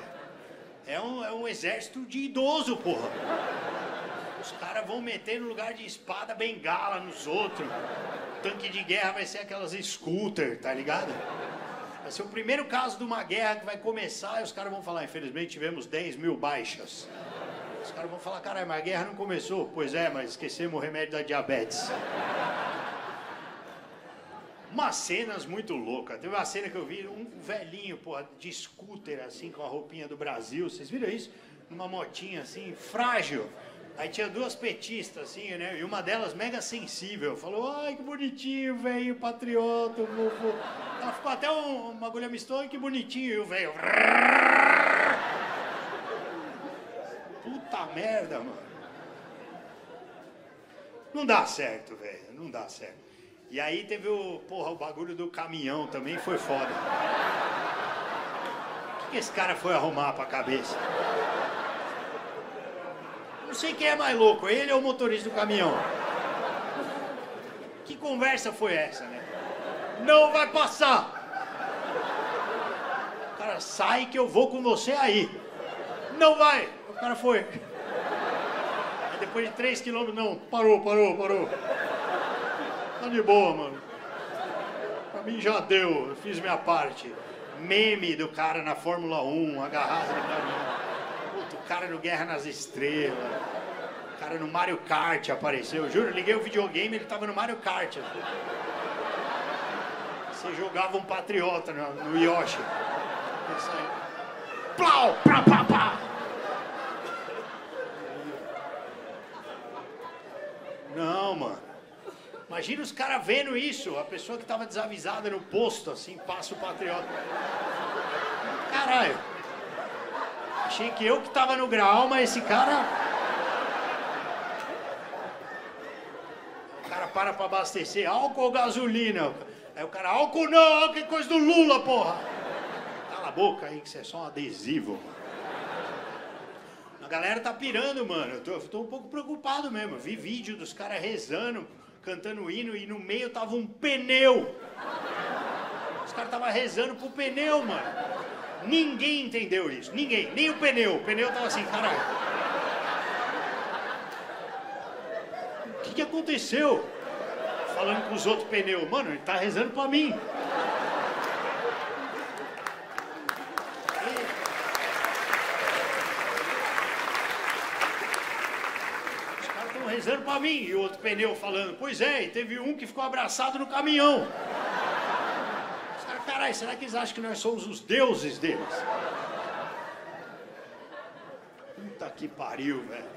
É um, é um exército de idoso, porra. Os caras vão meter no lugar de espada bengala nos outros. Tanque de guerra vai ser aquelas scooter, tá ligado? Vai ser o primeiro caso de uma guerra que vai começar e os caras vão falar, infelizmente tivemos 10 mil baixas. Os caras vão falar, caralho, mas a guerra não começou. Pois é, mas esquecemos o remédio da diabetes. Umas cenas muito loucas. Teve uma cena que eu vi, um velhinho, porra, de scooter, assim, com a roupinha do Brasil. Vocês viram isso? Numa motinha, assim, frágil. Aí tinha duas petistas, assim, né? E uma delas mega sensível. Falou, ai, que bonitinho, velho, patriota, fofo. Ela ficou até um, uma agulha amistosa, que bonitinho. Velho... Puta merda, mano. Não dá certo, velho. Não dá certo. E aí teve o, porra, o bagulho do caminhão também foi foda. O que, que esse cara foi arrumar pra cabeça? Não sei quem é mais louco, ele ou o motorista do caminhão. Que conversa foi essa, né? Não vai passar! O cara sai que eu vou com você aí. Não vai! O cara foi. Aí depois de 3 quilômetros, não, parou, parou, parou. Tá de boa, mano. Pra mim já deu, eu fiz minha parte. Meme do cara na Fórmula 1, agarrado no caminhão. Cara no Guerra nas Estrelas. O cara no Mario Kart apareceu. Juro, liguei o videogame ele tava no Mario Kart. Você jogava um patriota no, no Yoshi. Plau! Pá, pá, pá! Não, mano. Imagina os caras vendo isso, a pessoa que tava desavisada no posto, assim, passa o patriota. Caralho. Achei que eu que tava no grau, mas esse cara. O cara para pra abastecer álcool ou gasolina? Aí o cara, álcool não, álcool é coisa do Lula, porra. Cala a boca aí que você é só um adesivo, mano. A galera tá pirando, mano. Eu tô, eu tô um pouco preocupado mesmo. Vi vídeo dos caras rezando, cantando hino e no meio tava um pneu. Os caras estavam rezando pro pneu, mano. Ninguém entendeu isso. Ninguém. Nem o pneu. O pneu tava assim, caralho. O que, que aconteceu? Falando com os outros pneus. Mano, ele tá rezando pra mim. Rezando pra mim. E o outro pneu falando, pois é, e teve um que ficou abraçado no caminhão. Será que eles acham que nós somos os deuses deles? Puta que pariu, velho.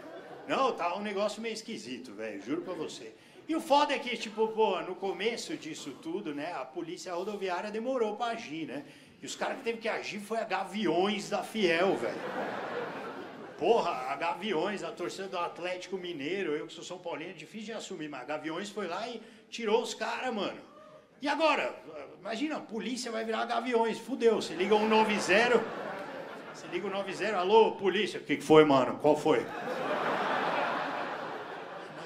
Não, tá um negócio meio esquisito, velho, juro pra você. E o foda é que, tipo, pô, no começo disso tudo, né, a polícia rodoviária demorou pra agir, né? E os caras que teve que agir foi a Gaviões da Fiel, velho. Porra, a Gaviões, a torcida do Atlético Mineiro, eu que sou São Paulino, é difícil de assumir, mas a Gaviões foi lá e tirou os caras, mano. E agora? Imagina, a polícia vai virar Gaviões, fudeu. Você liga um 90, você liga o 90, alô, polícia, o que, que foi, mano? Qual foi?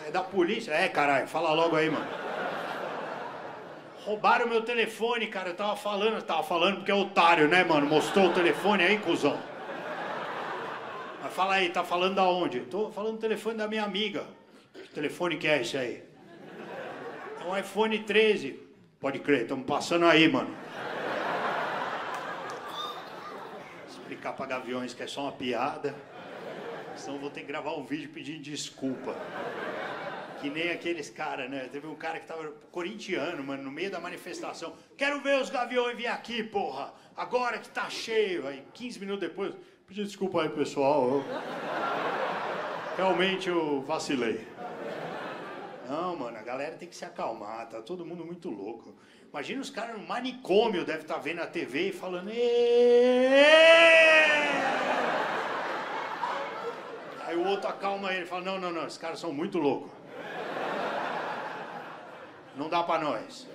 É da polícia? É, caralho, fala logo aí, mano. Roubaram meu telefone, cara. Eu tava falando, eu tava falando porque é otário, né, mano? Mostrou o telefone aí, cuzão. Mas fala aí, tá falando da onde? Tô falando do telefone da minha amiga. Que telefone que é esse aí? É um iPhone 13. Pode crer, estamos passando aí, mano. Explicar pra Gaviões que é só uma piada. Senão vou ter que gravar um vídeo pedindo desculpa. Que nem aqueles caras, né? Teve um cara que tava corintiano, mano, no meio da manifestação. Quero ver os gaviões vir aqui, porra. Agora que tá cheio. Aí, 15 minutos depois, pedi desculpa aí, pessoal. Eu... Realmente eu vacilei. Não, mano, a galera tem que se acalmar, tá todo mundo muito louco. Imagina os caras no manicômio, deve estar tá vendo a TV e falando. Aí o outro acalma ele e fala: Não, não, não, esses caras são muito loucos. Não dá para nós.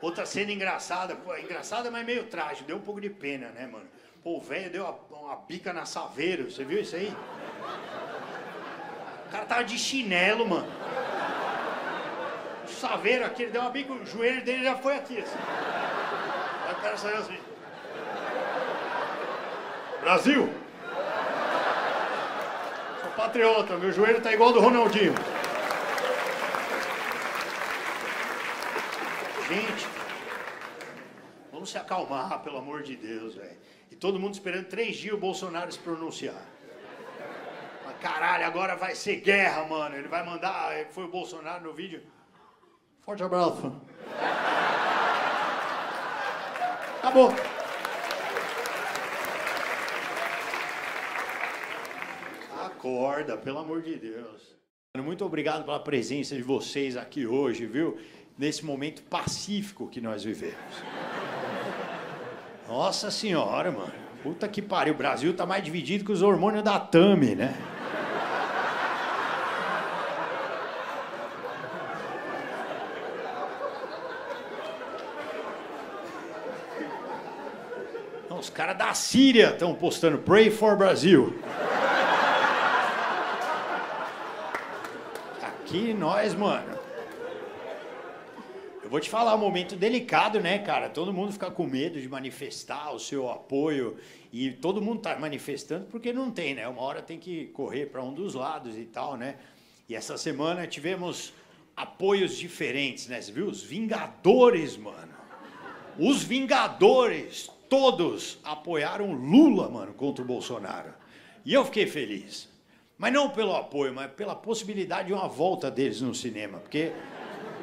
Outra cena engraçada, pô, engraçada, mas meio trágico, deu um pouco de pena, né, mano? Pô, o velho deu uma, uma bica na Saveiro, você viu isso aí? Cara tava de chinelo, mano. O Saveiro aqui, ele deu uma bica, o joelho dele já foi aqui, assim. Aí o cara saiu assim. Brasil! patriota, meu joelho tá igual ao do Ronaldinho. Gente, vamos se acalmar, pelo amor de Deus, velho. E todo mundo esperando três dias o Bolsonaro se pronunciar. Caralho, agora vai ser guerra, mano. Ele vai mandar. Foi o Bolsonaro no vídeo. Forte abraço. Acabou. Acorda, pelo amor de Deus. Muito obrigado pela presença de vocês aqui hoje, viu? Nesse momento pacífico que nós vivemos. Nossa senhora, mano. Puta que pariu. O Brasil tá mais dividido que os hormônios da Tami, né? os caras Síria estão postando Pray for Brasil. aqui, nós, mano. Eu vou te falar, um momento delicado, né, cara? Todo mundo fica com medo de manifestar o seu apoio e todo mundo tá manifestando porque não tem, né? Uma hora tem que correr para um dos lados e tal, né? E essa semana tivemos apoios diferentes, né? Você viu? Os Vingadores, mano. Os Vingadores, todos apoiaram Lula, mano, contra o Bolsonaro. E eu fiquei feliz. Mas não pelo apoio, mas pela possibilidade de uma volta deles no cinema. Porque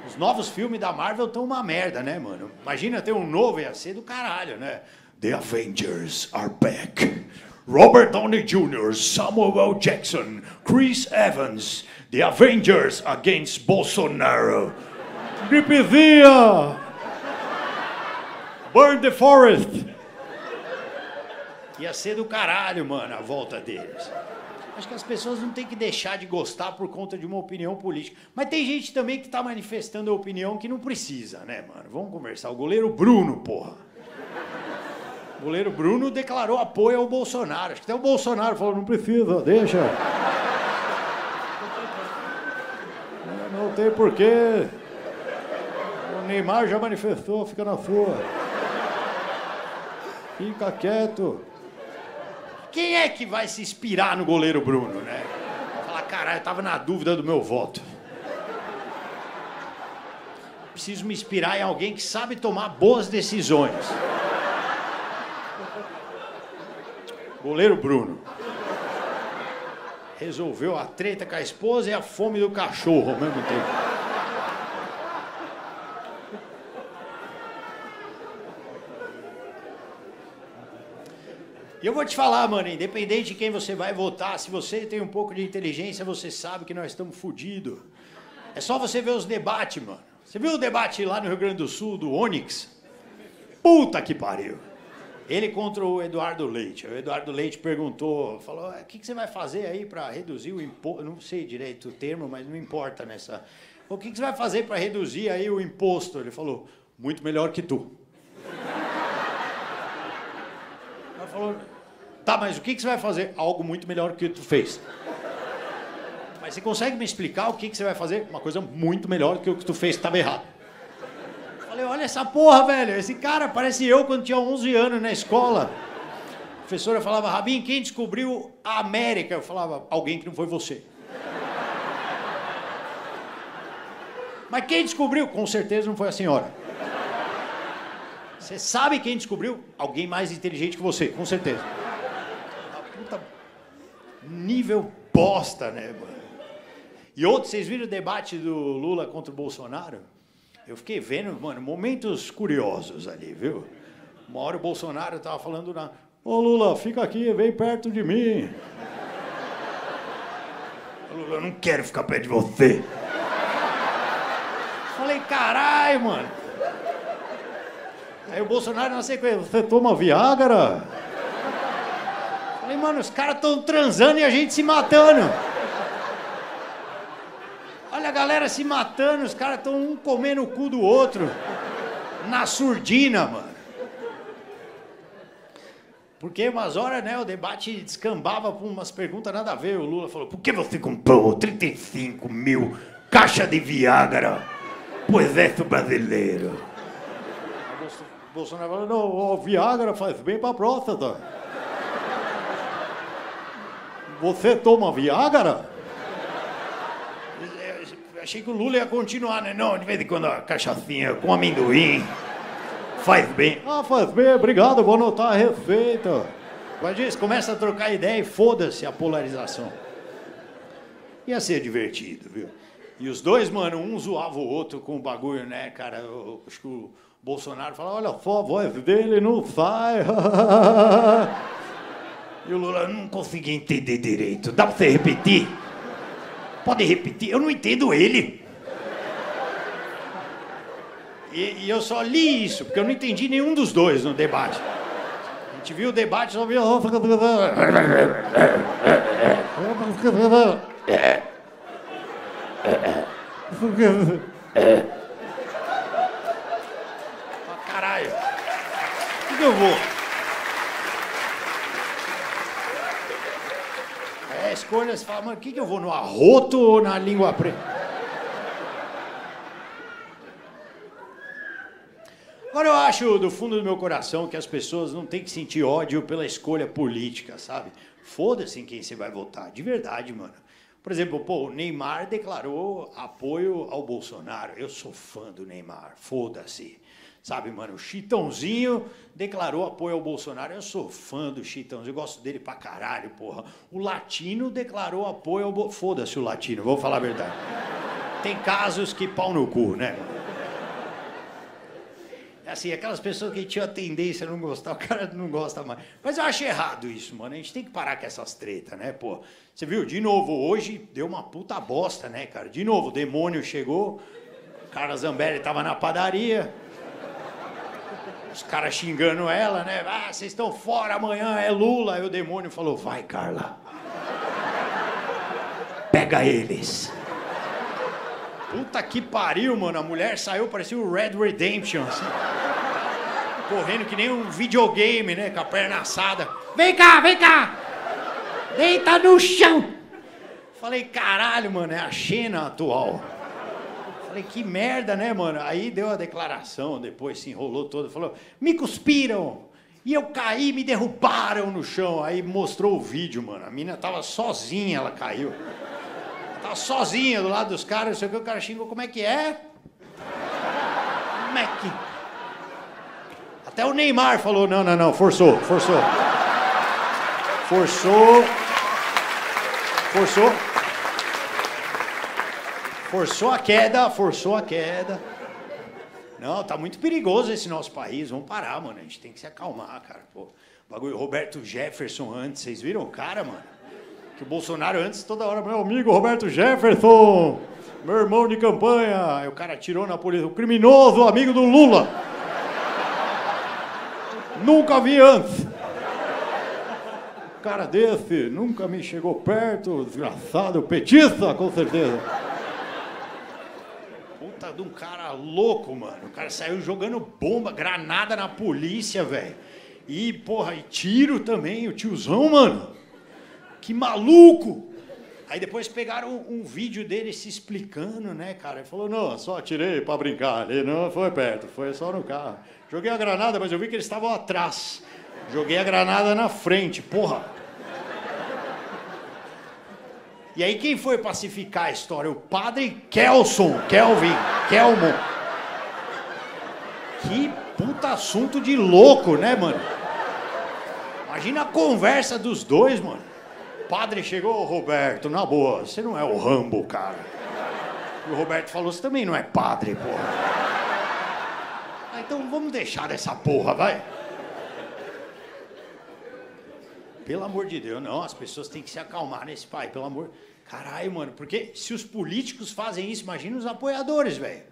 os novos filmes da Marvel estão uma merda, né, mano? Imagina ter um novo, ia ser do caralho, né? The Avengers are back. Robert Downey Jr., Samuel. Jackson, Chris Evans. The Avengers against Bolsonaro. Gripezinha! Burn the forest! Ia ser do caralho, mano, a volta deles. Acho que as pessoas não têm que deixar de gostar por conta de uma opinião política. Mas tem gente também que está manifestando a opinião que não precisa, né, mano? Vamos conversar. O goleiro Bruno, porra. O goleiro Bruno declarou apoio ao Bolsonaro. Acho que até o Bolsonaro falou: não precisa, deixa. Não tem porquê. O Neymar já manifestou, fica na sua. Fica quieto. Quem é que vai se inspirar no goleiro Bruno, né? Falar, caralho, eu tava na dúvida do meu voto. Preciso me inspirar em alguém que sabe tomar boas decisões. Goleiro Bruno. Resolveu a treta com a esposa e a fome do cachorro ao mesmo tempo. E eu vou te falar, mano, independente de quem você vai votar, se você tem um pouco de inteligência, você sabe que nós estamos fodidos. É só você ver os debates, mano. Você viu o debate lá no Rio Grande do Sul do Onix? Puta que pariu. Ele contra o Eduardo Leite. O Eduardo Leite perguntou, falou: o que, que você vai fazer aí para reduzir o imposto? Não sei direito o termo, mas não importa nessa. O que, que você vai fazer para reduzir aí o imposto? Ele falou: muito melhor que tu. Ela falou: Tá, mas o que, que você vai fazer? Algo muito melhor que tu fez. Mas você consegue me explicar o que, que você vai fazer? Uma coisa muito melhor que o que tu fez estava errado. Falei, olha essa porra, velho. Esse cara parece eu quando tinha 11 anos na escola. A professora falava, Rabin, quem descobriu a América? Eu falava, alguém que não foi você. Mas quem descobriu? Com certeza não foi a senhora. Você sabe quem descobriu? Alguém mais inteligente que você, com certeza. A puta nível bosta, né, mano? E outro, vocês viram o debate do Lula contra o Bolsonaro? Eu fiquei vendo, mano, momentos curiosos ali, viu? Uma hora o Bolsonaro tava falando na. Ô Lula, fica aqui, vem perto de mim. Lula, eu não quero ficar perto de você. Falei, caralho, mano. Aí o Bolsonaro na sequência, você toma Viagra? Falei, mano, os caras estão transando e a gente se matando. Olha a galera se matando, os caras estão um comendo o cu do outro. Na surdina, mano. Porque umas horas, né, o debate descambava por umas perguntas nada a ver. O Lula falou, por que você comprou 35 mil caixa de Viagra pro exército brasileiro? Bolsonaro falou, não, o Viagra faz bem pra próstata. Você toma Viagra? Eu achei que o Lula ia continuar, né? Não, de vez em quando a cachaçinha com amendoim faz bem. Ah, faz bem, obrigado, vou anotar a receita. Imagina, eles começam a trocar ideia e foda-se a polarização. Ia ser divertido, viu? E os dois, mano, um zoava o outro com o bagulho, né, cara? Eu, acho que o Bolsonaro falava, olha só, a voz dele não sai. e o Lula, não consegui entender direito. Dá pra você repetir? Pode repetir? Eu não entendo ele. E, e, eu só li isso, porque eu não entendi nenhum dos dois no debate. A gente viu o debate, só viu. Caralho. O que eu vou? Escolha, você fala, mas o que, que eu vou? No arroto ou na língua preta? Agora eu acho do fundo do meu coração que as pessoas não têm que sentir ódio pela escolha política, sabe? Foda-se em quem você vai votar, de verdade, mano. Por exemplo, pô, o Neymar declarou apoio ao Bolsonaro. Eu sou fã do Neymar, foda-se. Sabe, mano, o Chitãozinho declarou apoio ao Bolsonaro. Eu sou fã do Chitãozinho, eu gosto dele pra caralho, porra. O Latino declarou apoio ao Bolsonaro. Foda-se o Latino, vou falar a verdade. Tem casos que pau no cu, né? Assim, aquelas pessoas que tinham a tendência a não gostar, o cara não gosta mais. Mas eu acho errado isso, mano. A gente tem que parar com essas tretas, né, pô? Você viu, de novo, hoje deu uma puta bosta, né, cara? De novo, o demônio chegou, o cara Zambelli tava na padaria, os caras xingando ela, né? Ah, vocês estão fora amanhã, é Lula. Aí o demônio falou: vai, Carla. Pega eles. Puta que pariu, mano. A mulher saiu, parecia o Red Redemption, assim. Correndo que nem um videogame, né? Com a perna assada. Vem cá, vem cá! Deita no chão! Falei, caralho, mano, é a Xena atual. Falei, que merda, né, mano? Aí deu a declaração, depois se enrolou todo, falou, me cuspiram! E eu caí, me derrubaram no chão. Aí mostrou o vídeo, mano. A mina tava sozinha, ela caiu. Tá sozinha do lado dos caras, não sei o que, o cara xingou, como é que é? Como é que. Até o Neymar falou: não, não, não, forçou, forçou. Forçou. Forçou. Forçou a queda, forçou a queda. Não, tá muito perigoso esse nosso país. Vamos parar, mano. A gente tem que se acalmar, cara. Pô, bagulho Roberto Jefferson antes, vocês viram o cara, mano? Que o Bolsonaro antes toda hora, meu amigo Roberto Jefferson, meu irmão de campanha. Aí o cara atirou na polícia, o criminoso amigo do Lula. nunca vi antes. Cara desse nunca me chegou perto, desgraçado, petista, com certeza. Puta de um cara louco, mano. O cara saiu jogando bomba, granada na polícia, velho. E, porra, e tiro também, o tiozão, mano. Que maluco! Aí depois pegaram um, um, vídeo dele se explicando, né, cara? Ele falou, não, só tirei para brincar. Ele não foi perto, foi só no carro. Joguei a granada, mas eu vi que eles estavam atrás. Joguei a granada na frente, porra. E aí quem foi pacificar a história? O padre Kelson, Kelvin, Kelmon. Que puta assunto de louco, né, mano? Imagina a conversa dos dois, mano padre chegou, Roberto, na boa, você não é o Rambo, cara. E o Roberto falou, você também não é padre, porra. Ah, então vamos deixar dessa porra, vai. Pelo amor de Deus, não, as pessoas têm que se acalmar nesse pai, pelo amor. Caralho, mano, porque se os políticos fazem isso, imagina os apoiadores, velho.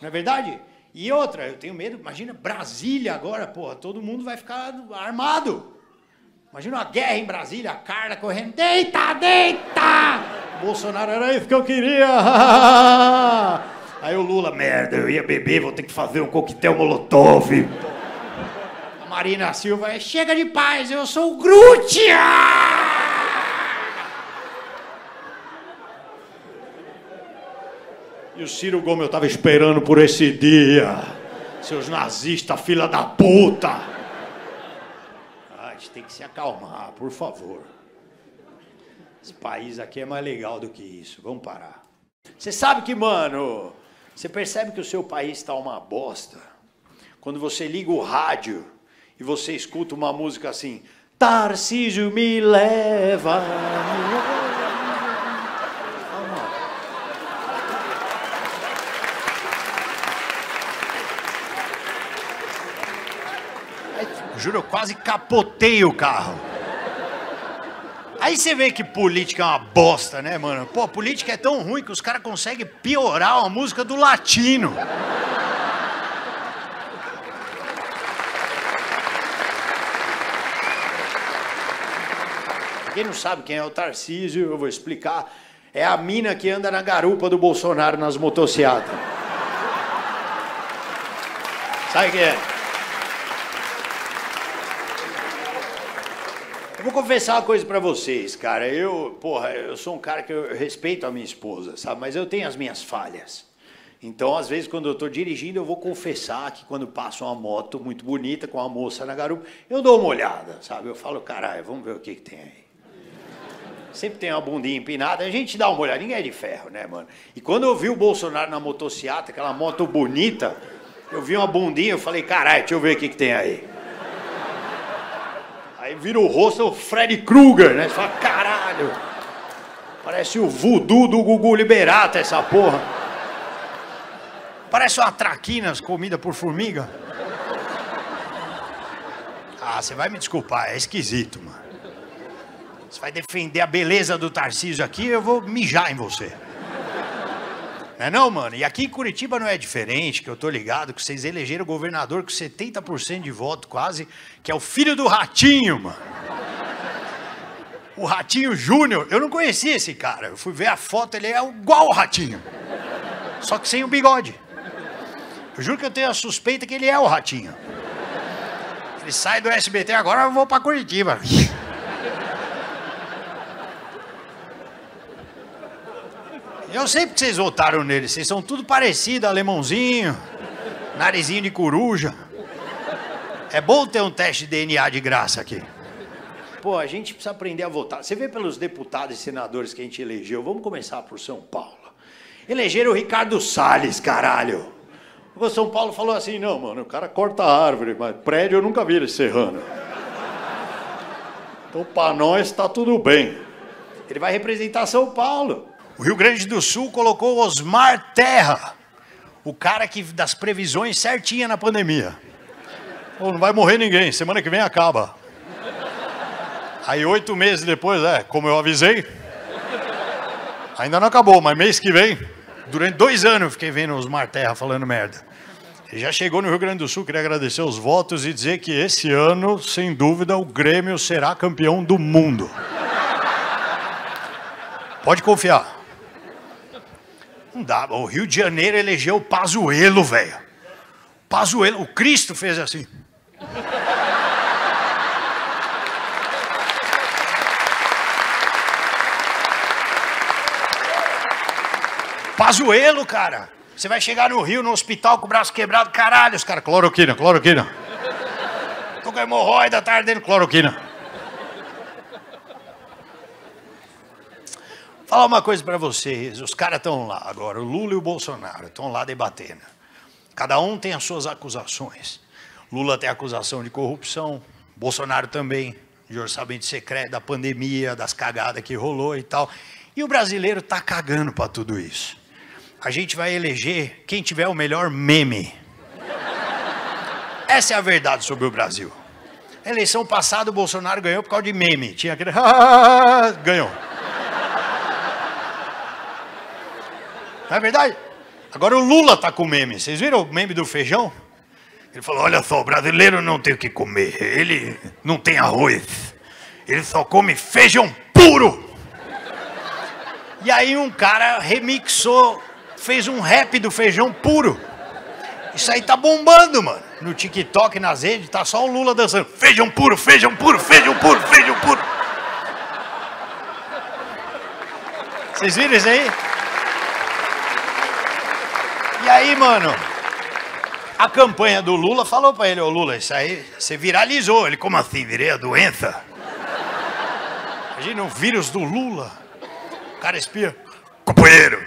Não é verdade? E outra, eu tenho medo, imagina Brasília agora, porra, todo mundo vai ficar armado. Imagina uma guerra em Brasília, a Carla correndo, deita, deita! Bolsonaro era isso que eu queria. Aí o Lula, merda, eu ia beber, vou ter que fazer um coquetel molotov. A Marina Silva, chega de paz, eu sou Grutia! E o Ciro Gomes, eu tava esperando por esse dia. Seus nazistas, filha da puta! gente tem que se acalmar, por favor. Esse país aqui é mais legal do que isso. Vamos parar. Você sabe que, mano, você percebe que o seu país está uma bosta quando você liga o rádio e você escuta uma música assim: Tarcísio me leva. Juro, eu quase capotei o carro. Aí você vê que política é uma bosta, né, mano? Pô, política é tão ruim que os caras conseguem piorar a música do latino. Quem não sabe quem é o Tarcísio, eu vou explicar. É a mina que anda na garupa do Bolsonaro nas motocicletas. Sabe quem é? vou confessar uma coisa para vocês, cara. Eu, porra, eu sou um cara que eu respeito a minha esposa, sabe? Mas eu tenho as minhas falhas. Então, às vezes, quando eu estou dirigindo, eu vou confessar que quando passa uma moto muito bonita com uma moça na garupa, eu dou uma olhada, sabe? Eu falo, caralho, vamos ver o que, que tem aí. Sempre tem uma bundinha empinada, a gente dá uma olhada, ninguém é de ferro, né, mano? E quando eu vi o Bolsonaro na motocicleta, aquela moto bonita, eu vi uma bundinha, eu falei, caralho, deixa eu ver o que, que tem aí. Aí vira o rosto o Freddy Krueger, né? Você fala, caralho. Parece o voodoo do Gugu Liberato, essa porra. Parece uma traquinas comida por formiga. Ah, você vai me desculpar, é esquisito, mano. Você vai defender a beleza do Tarcísio aqui, eu vou mijar em você. Não é não, mano? E aqui em Curitiba não é diferente, que eu tô ligado que vocês elegeram o governador com 70% de voto quase, que é o filho do Ratinho, mano. O Ratinho Júnior, eu não conhecia esse cara. Eu fui ver a foto, ele é igual o Ratinho. Só que sem o bigode. Eu juro que eu tenho a suspeita que ele é o Ratinho. Ele sai do SBT agora, eu vou para Curitiba. Eu sei porque vocês votaram nele. Vocês são tudo parecido, alemãozinho, narizinho de coruja. É bom ter um teste de DNA de graça aqui. Pô, a gente precisa aprender a votar. Você vê pelos deputados e senadores que a gente elegeu. Vamos começar por São Paulo. Elegeram o Ricardo Salles, caralho. O São Paulo falou assim: não, mano, o cara corta a árvore, mas prédio eu nunca vi ele serrando. Então, para nós, está tudo bem. Ele vai representar São Paulo. O Rio Grande do Sul colocou Osmar Terra, o cara que das previsões certinha na pandemia. Não vai morrer ninguém, semana que vem acaba. Aí oito meses depois, é, como eu avisei, ainda não acabou, mas mês que vem, durante dois anos eu fiquei vendo Osmar Terra falando merda. Ele já chegou no Rio Grande do Sul, queria agradecer os votos e dizer que esse ano, sem dúvida, o Grêmio será campeão do mundo. Pode confiar. Não dá. O Rio de Janeiro elegeu o Pazuelo, velho. Pazuelo, o Cristo fez assim. Pazuelo, cara. Você vai chegar no Rio, no hospital, com o braço quebrado, caralho, os caras, cloroquina, cloroquina. Tô com hemorroida, tá ardendo, cloroquina. Falar uma coisa para vocês, os caras estão lá agora, o Lula e o Bolsonaro estão lá debatendo. Cada um tem as suas acusações. Lula tem acusação de corrupção, Bolsonaro também, de orçamento secreto, da pandemia, das cagadas que rolou e tal. E o brasileiro tá cagando para tudo isso. A gente vai eleger quem tiver o melhor meme. Essa é a verdade sobre o Brasil. Eleição passada o Bolsonaro ganhou por causa de meme. Tinha aquele. ganhou. Não é verdade? Agora o Lula tá com meme. Vocês viram o meme do feijão? Ele falou: olha só, o brasileiro não tem o que comer. Ele não tem arroz. Ele só come feijão puro. E aí um cara remixou, fez um rap do feijão puro. Isso aí tá bombando, mano. No TikTok, nas redes, tá só o Lula dançando. Feijão puro, feijão puro, feijão puro, feijão puro. Vocês viram isso aí? E aí, mano, a campanha do Lula falou para ele, ô Lula, isso aí você viralizou. Ele, como assim? Virei a doença? Imagina o vírus do Lula. O cara espia. Companheiro.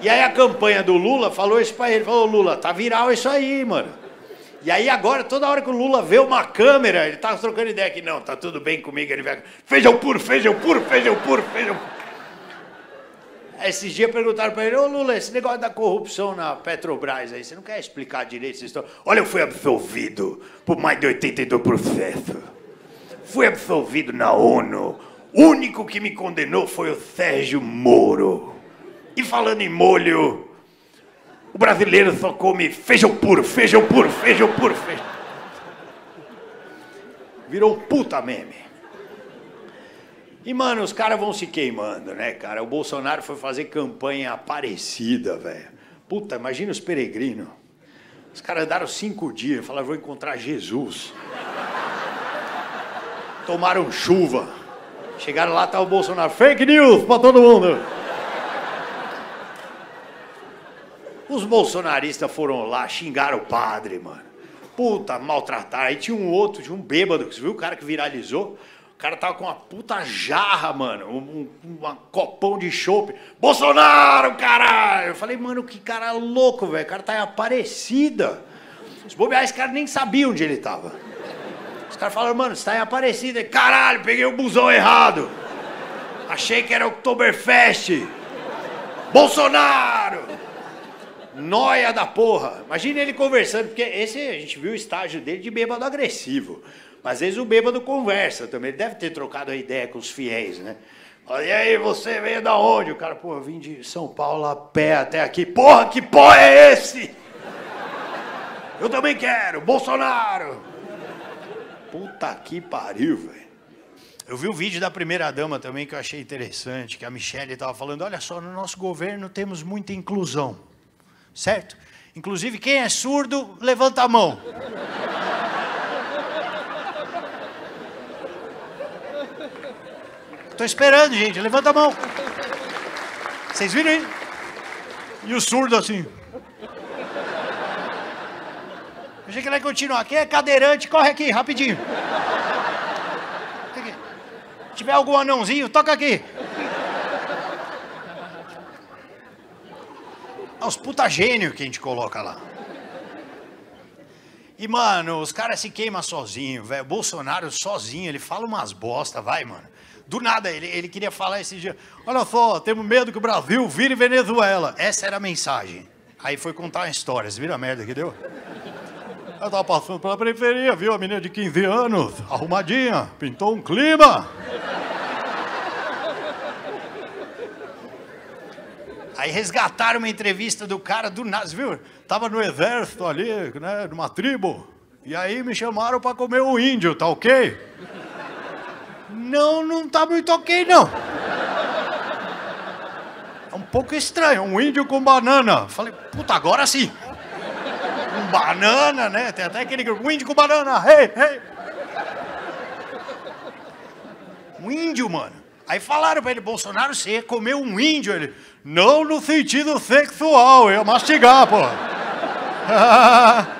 E aí a campanha do Lula falou isso para ele. Falou, Lula, tá viral isso aí, mano. E aí agora, toda hora que o Lula vê uma câmera, ele tá trocando ideia aqui. Não, tá tudo bem comigo. Ele vai, feijão puro, feijão puro, feijão puro, feijão puro. Esses dias perguntaram para ele, ô Lula, esse negócio da corrupção na Petrobras aí, você não quer explicar direito essa história? Olha, eu fui absolvido por mais de 82 processos. Fui absolvido na ONU. O único que me condenou foi o Sérgio Moro. E falando em molho, o brasileiro só come feijão puro, feijão puro, feijão puro, feijão. Virou um puta meme. E, mano, os caras vão se queimando, né, cara? O Bolsonaro foi fazer campanha aparecida, velho. Puta, imagina os peregrinos. Os caras andaram cinco dias, falaram, vou encontrar Jesus. Tomaram chuva. Chegaram lá, tá o Bolsonaro. Fake news pra todo mundo. Os bolsonaristas foram lá, xingaram o padre, mano. Puta, maltrataram. Aí tinha um outro, tinha um bêbado, você viu o cara que viralizou? O cara tava com uma puta jarra, mano, um, um, um copão de chope. Bolsonaro, caralho! Eu falei, mano, que cara louco, velho. O cara tá em Aparecida. Os bobeais, caras nem sabiam onde ele tava. Os caras falaram, mano, você tá em Aparecida. Caralho, peguei o busão errado. Achei que era Oktoberfest. Bolsonaro! Noia da porra. Imagina ele conversando, porque esse a gente viu o estágio dele de bêbado agressivo. Mas às vezes o bêbado conversa também. Ele deve ter trocado a ideia com os fiéis, né? Fala, e aí, você veio da onde? O cara, pô, eu vim de São Paulo a pé até aqui. Porra, que pó é esse? Eu também quero, Bolsonaro! Puta que pariu, velho. Eu vi o vídeo da primeira dama também que eu achei interessante, que a Michelle estava falando, olha só, no nosso governo temos muita inclusão, certo? Inclusive, quem é surdo, levanta a mão. Tô esperando, gente. Levanta a mão. Vocês viram aí? E o surdo assim. Achei que ele ia continuar. Quem é cadeirante, corre aqui, rapidinho. Se tiver algum anãozinho, toca aqui. É os puta gênio que a gente coloca lá. E, mano, os caras se queimam sozinho, velho. Bolsonaro sozinho, ele fala umas bosta, vai, mano. Do nada, ele, ele queria falar esse dia: olha só, temos medo que o Brasil vire Venezuela. Essa era a mensagem. Aí foi contar uma história. Você viu a merda que deu? Eu tava passando pela periferia, viu a menina de 15 anos, arrumadinha, pintou um clima. Aí resgataram uma entrevista do cara do nada, viu? Tava no exército ali, né, numa tribo. E aí me chamaram para comer o índio, tá ok? Não, não tá muito ok, não. É um pouco estranho, um índio com banana. Falei, puta, agora sim. Um banana, né? Tem até aquele um índio com banana, hey, hey. Um índio, mano. Aí falaram para ele, Bolsonaro, você ia comer um índio? Ele, não no sentido sexual, ia mastigar, pô.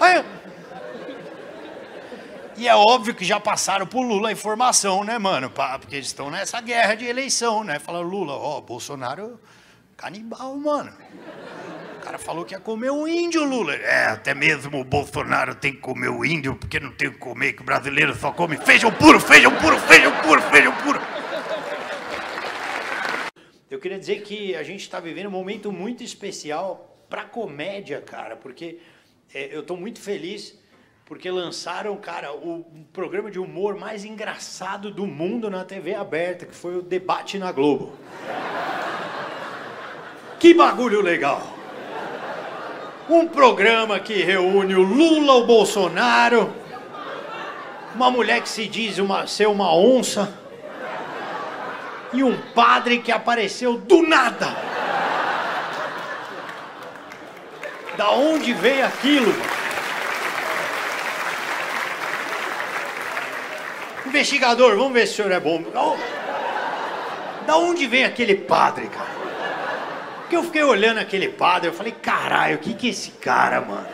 Aí, e é óbvio que já passaram pro Lula a informação, né, mano? Porque eles estão nessa guerra de eleição, né? Falaram, Lula, ó, Bolsonaro canibal, mano. O cara falou que ia comer um índio, Lula. É, até mesmo o Bolsonaro tem que comer o índio, porque não tem o que comer, que o brasileiro só come feijão puro, feijão puro, feijão puro, feijão puro. Eu queria dizer que a gente está vivendo um momento muito especial para comédia, cara, porque é, eu estou muito feliz porque lançaram, cara, o programa de humor mais engraçado do mundo na TV aberta, que foi o Debate na Globo. Que bagulho legal! Um programa que reúne o Lula, o Bolsonaro, uma mulher que se diz uma, ser uma onça e um padre que apareceu do nada. Da onde veio aquilo? Investigador, vamos ver se o senhor é bom. Da onde vem aquele padre, cara? Porque eu fiquei olhando aquele padre, eu falei, caralho, o que que é esse cara, mano?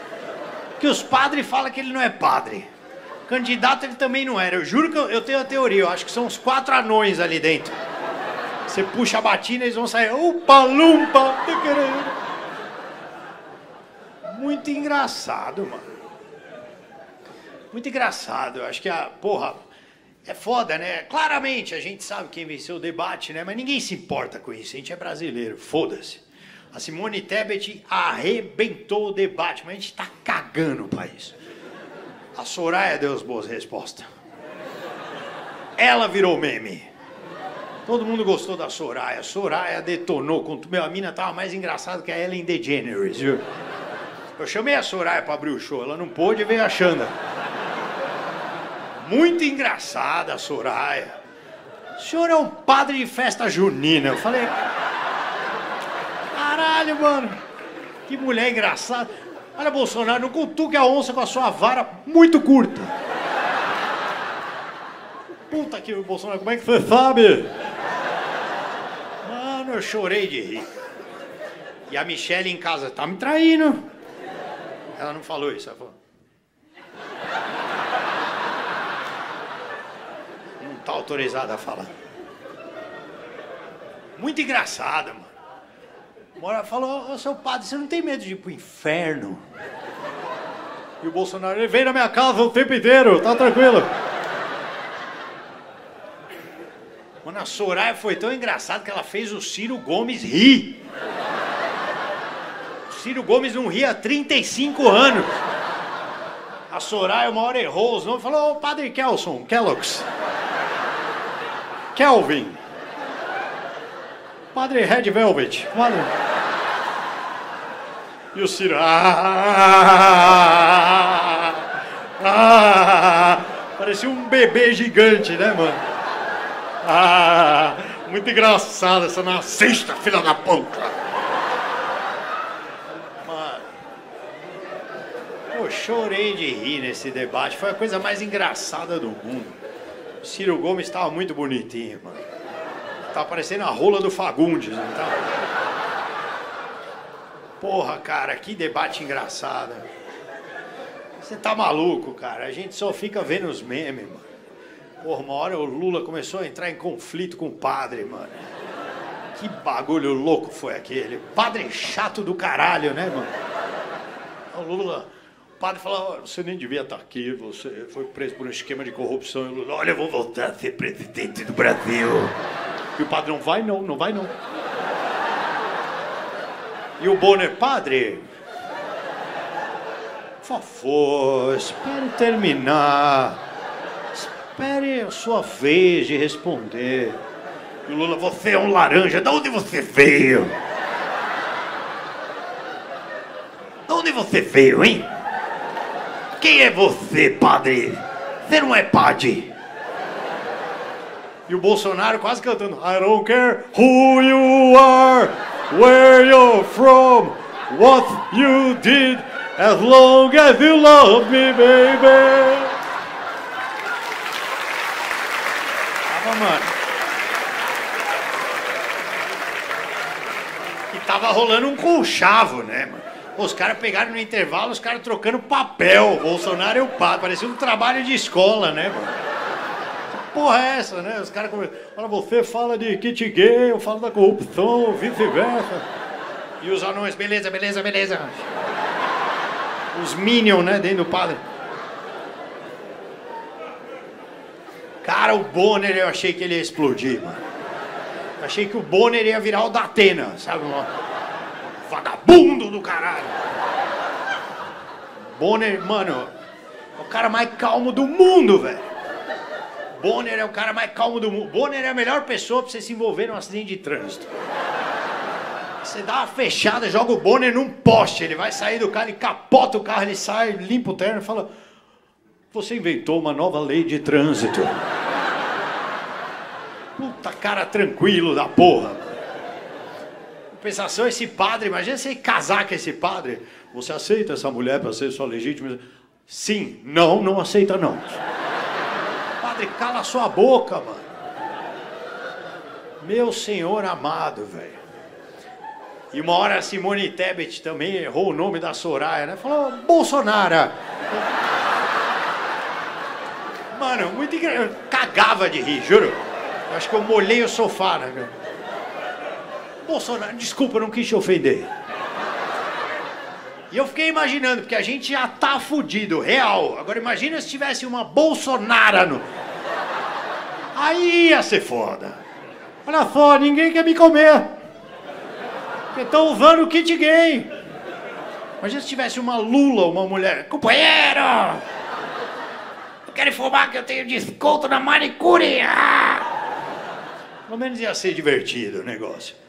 Que os padres falam que ele não é padre. Candidato ele também não era. Eu juro que eu, eu tenho a teoria, eu acho que são uns quatro anões ali dentro. Você puxa a batina, eles vão sair. Upa, lumpa, Muito engraçado, mano. Muito engraçado. Eu acho que a. Porra, é foda, né? Claramente a gente sabe quem venceu o debate, né? Mas ninguém se importa com isso. A gente é brasileiro. Foda-se. A Simone Tebet arrebentou o debate, mas a gente tá cagando pra isso. A Soraya deu as boas respostas. Ela virou meme. Todo mundo gostou da Soraya. Soraya detonou. Com... Meu, a mina tava mais engraçada que a Ellen DeGeneres, viu? Eu chamei a Soraya pra abrir o show. Ela não pôde e veio a Xanda. Muito engraçada Soraya. O senhor é um padre de festa junina. Eu falei, Caralho, mano. Que mulher engraçada. Olha, Bolsonaro, não cutuque a onça com a sua vara muito curta. Puta que Bolsonaro, como é que você sabe? Mano, eu chorei de rir. E a Michelle em casa, tá me traindo. Ela não falou isso, ela falou. Não tá autorizada a falar. Muito engraçada, mano. Mora falou, ô seu padre, você não tem medo de ir pro inferno? E o Bolsonaro, ele vem na minha casa o tempo inteiro, tá tranquilo. Mano, a Soraya foi tão engraçada que ela fez o Ciro Gomes rir. O Ciro Gomes não ria há 35 anos. A Soraya uma hora errou os nomes, falou, ô padre Kelson, Kellogg's. Kelvin. Padre Red Velvet. Padre... E o Ciro. Ah, ah, parecia um bebê gigante, né, mano? Ah, muito engraçado essa nazista, filha da puta. Mano, eu chorei de rir nesse debate. Foi a coisa mais engraçada do mundo. Ciro Gomes estava muito bonitinho, mano. Tá parecendo a rola do Fagundes, não tá? Porra, cara, que debate engraçado. Você tá maluco, cara. A gente só fica vendo os memes, mano. Porra, uma hora o Lula começou a entrar em conflito com o padre, mano. Que bagulho louco foi aquele. Padre chato do caralho, né, mano? O Lula, padre falou, você nem devia estar aqui, você foi preso por um esquema de corrupção. E Lula, olha, eu vou voltar a ser presidente do Brasil. E o padre, não vai não, não vai não. E o Bonner, padre, por favor, espere terminar. Espere a sua vez de responder. E o Lula, você é um laranja, de onde você veio? De onde você veio, hein? Quem é você, padre? Você não é padre. E o Bolsonaro quase cantando I don't care who you are where you're from, what you did, as long as you love me, baby. mano. E tava rolando um conchavo, né, mano? Os caras pegaram no intervalo, os caras trocando papel. Bolsonaro e o padre. Parecia um trabalho de escola, né, mano? Porra é essa, né? Os caras começam. Olha, você fala de kit gay, eu falo da corrupção, vice-versa. E os anões, beleza, beleza, beleza. Os Minions, né, dentro do padre. Cara, o Bonner, eu achei que ele ia explodir, mano. Achei que o Bonner ia virar o da Atena, sabe? Vagabundo do caralho. Bonner, mano, é o cara mais calmo do mundo, velho. Bonner é o cara mais calmo do mundo. Bonner é a melhor pessoa pra você se envolver num acidente de trânsito. Você dá uma fechada, joga o Bonner num poste, ele vai sair do carro, ele capota o carro, ele sai, limpa o terno e fala: Você inventou uma nova lei de trânsito. Puta cara tranquilo da porra. Compensação, esse padre, imagina você casar com esse padre. Você aceita essa mulher para ser sua legítima? Sim, não, não aceita não. Padre, cala sua boca, mano. Meu senhor amado, velho. E uma hora a Simone Tebet também errou o nome da Soraya, né? Falou, Bolsonaro. Mano, muito engraçado. Cagava de rir, juro. Acho que eu molhei o sofá, né? Bolsonaro, desculpa, não quis te ofender. E eu fiquei imaginando, porque a gente já tá fudido, real. Agora imagina se tivesse uma Bolsonaro no... Aí ia ser foda. Olha só, ninguém quer me comer. Porque estão usando o kit gay. Imagina se tivesse uma Lula, uma mulher. Companheiro! Eu quero informar que eu tenho desconto na manicure. Ah! Pelo menos ia ser divertido o negócio.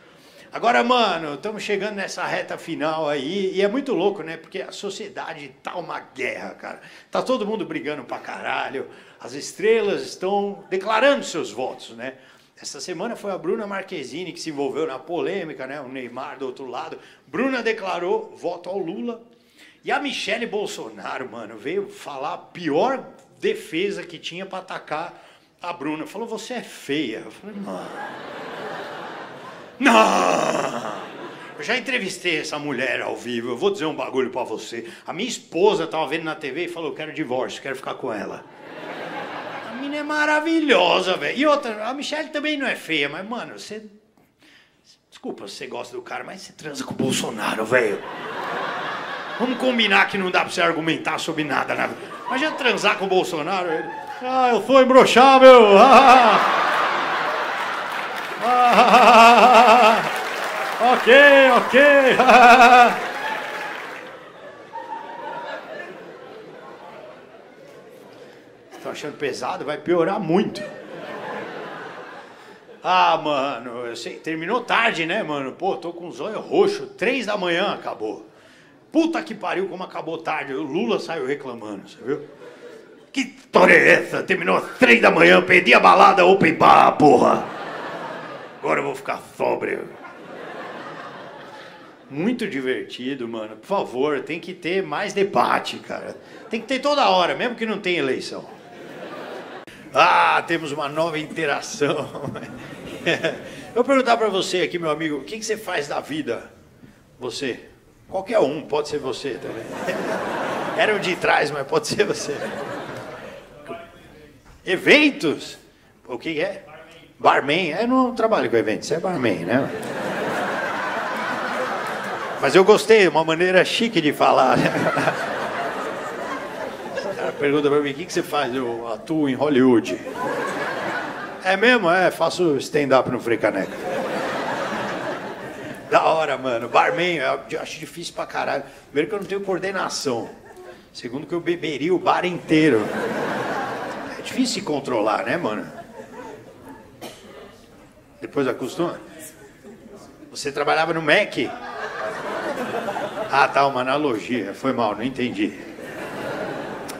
Agora, mano, estamos chegando nessa reta final aí, e é muito louco, né? Porque a sociedade tá uma guerra, cara. Tá todo mundo brigando pra caralho. As estrelas estão declarando seus votos, né? Essa semana foi a Bruna Marquezine que se envolveu na polêmica, né? O Neymar do outro lado. Bruna declarou voto ao Lula. E a Michele Bolsonaro, mano, veio falar a pior defesa que tinha para atacar a Bruna. Falou, você é feia. Eu falei, mano. Não! Eu já entrevistei essa mulher ao vivo. Eu vou dizer um bagulho para você. A minha esposa tava vendo na TV e falou: quero divórcio, quero ficar com ela. A menina é maravilhosa, velho. E outra, a Michelle também não é feia, mas, mano, você. Desculpa se você gosta do cara, mas você transa com o Bolsonaro, velho. Vamos combinar que não dá pra você argumentar sobre nada, né? Imagina transar com o Bolsonaro. Ele... Ah, eu sou imbrochável. Ah! Ah, ok, ok. Estão achando pesado? Vai piorar muito. Ah, mano, eu sei, terminou tarde, né, mano? Pô, tô com os olhos roxos. Três da manhã acabou. Puta que pariu, como acabou tarde. O Lula saiu reclamando, você viu? Que história é essa? Terminou às três da manhã, perdi a balada open bar, porra. Agora eu vou ficar sóbrio. Muito divertido, mano. Por favor, tem que ter mais debate, cara. Tem que ter toda hora, mesmo que não tenha eleição. Ah, temos uma nova interação. Eu vou perguntar para você aqui, meu amigo, o que, que você faz da vida? Você? Qualquer um, pode ser você também. Era o de trás, mas pode ser você. Eventos? O que é? Barman, eu não trabalho com eventos, você é barman, né? Mas eu gostei, uma maneira chique de falar. Cara pergunta pra mim, o que, que você faz? Eu atuo em Hollywood. É mesmo? É, faço stand-up no Frecaneca. Da hora, mano. Barman, eu acho difícil pra caralho. Primeiro que eu não tenho coordenação. Segundo que eu beberia o bar inteiro. É difícil se controlar, né, mano? Depois acostuma? Você trabalhava no MEC? Ah, tá, uma analogia. Foi mal, não entendi.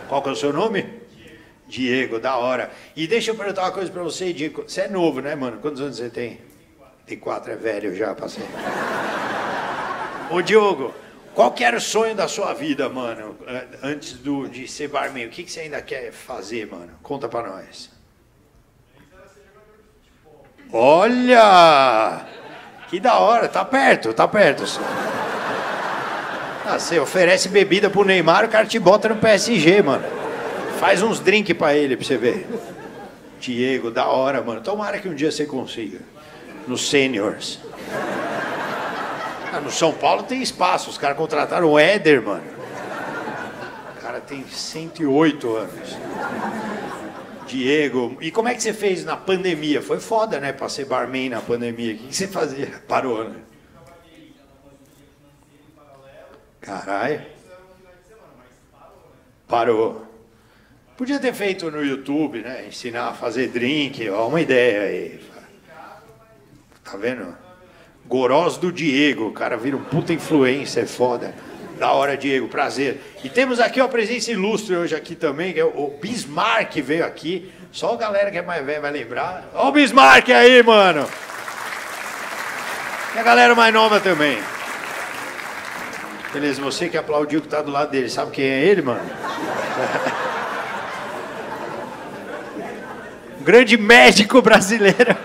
Qual que é o seu nome? Diego, da hora. E deixa eu perguntar uma coisa pra você, Diego. Você é novo, né, mano? Quantos anos você tem? Tem quatro, é velho já, passei. Ô, Diogo, qual que era o sonho da sua vida, mano? Antes do, de ser barman, o que, que você ainda quer fazer, mano? Conta pra nós. Olha! Que da hora, tá perto, tá perto. Ah, você oferece bebida pro Neymar, o cara te bota no PSG, mano. Faz uns drinks pra ele, pra você ver. Diego, da hora, mano. Tomara que um dia você consiga. Nos seniors. Ah, no São Paulo tem espaço. Os caras contrataram o Éder, mano. O cara tem 108 anos. Diego, e como é que você fez na pandemia? Foi foda, né? Pra ser barman na pandemia. O que você fazia? Parou, né? Caralho. Parou. Podia ter feito no YouTube, né? Ensinar a fazer drink, ó, uma ideia aí. Tá vendo? Gorós do Diego, o cara vira um puta influência, é foda. Da hora, Diego, prazer. E temos aqui uma presença ilustre hoje aqui também, que é o Bismarck veio aqui. Só a galera que é mais velha vai lembrar. Ó o Bismarck aí, mano. E a galera mais nova também. Beleza, você que aplaudiu que tá do lado dele, sabe quem é ele, mano? grande médico brasileiro.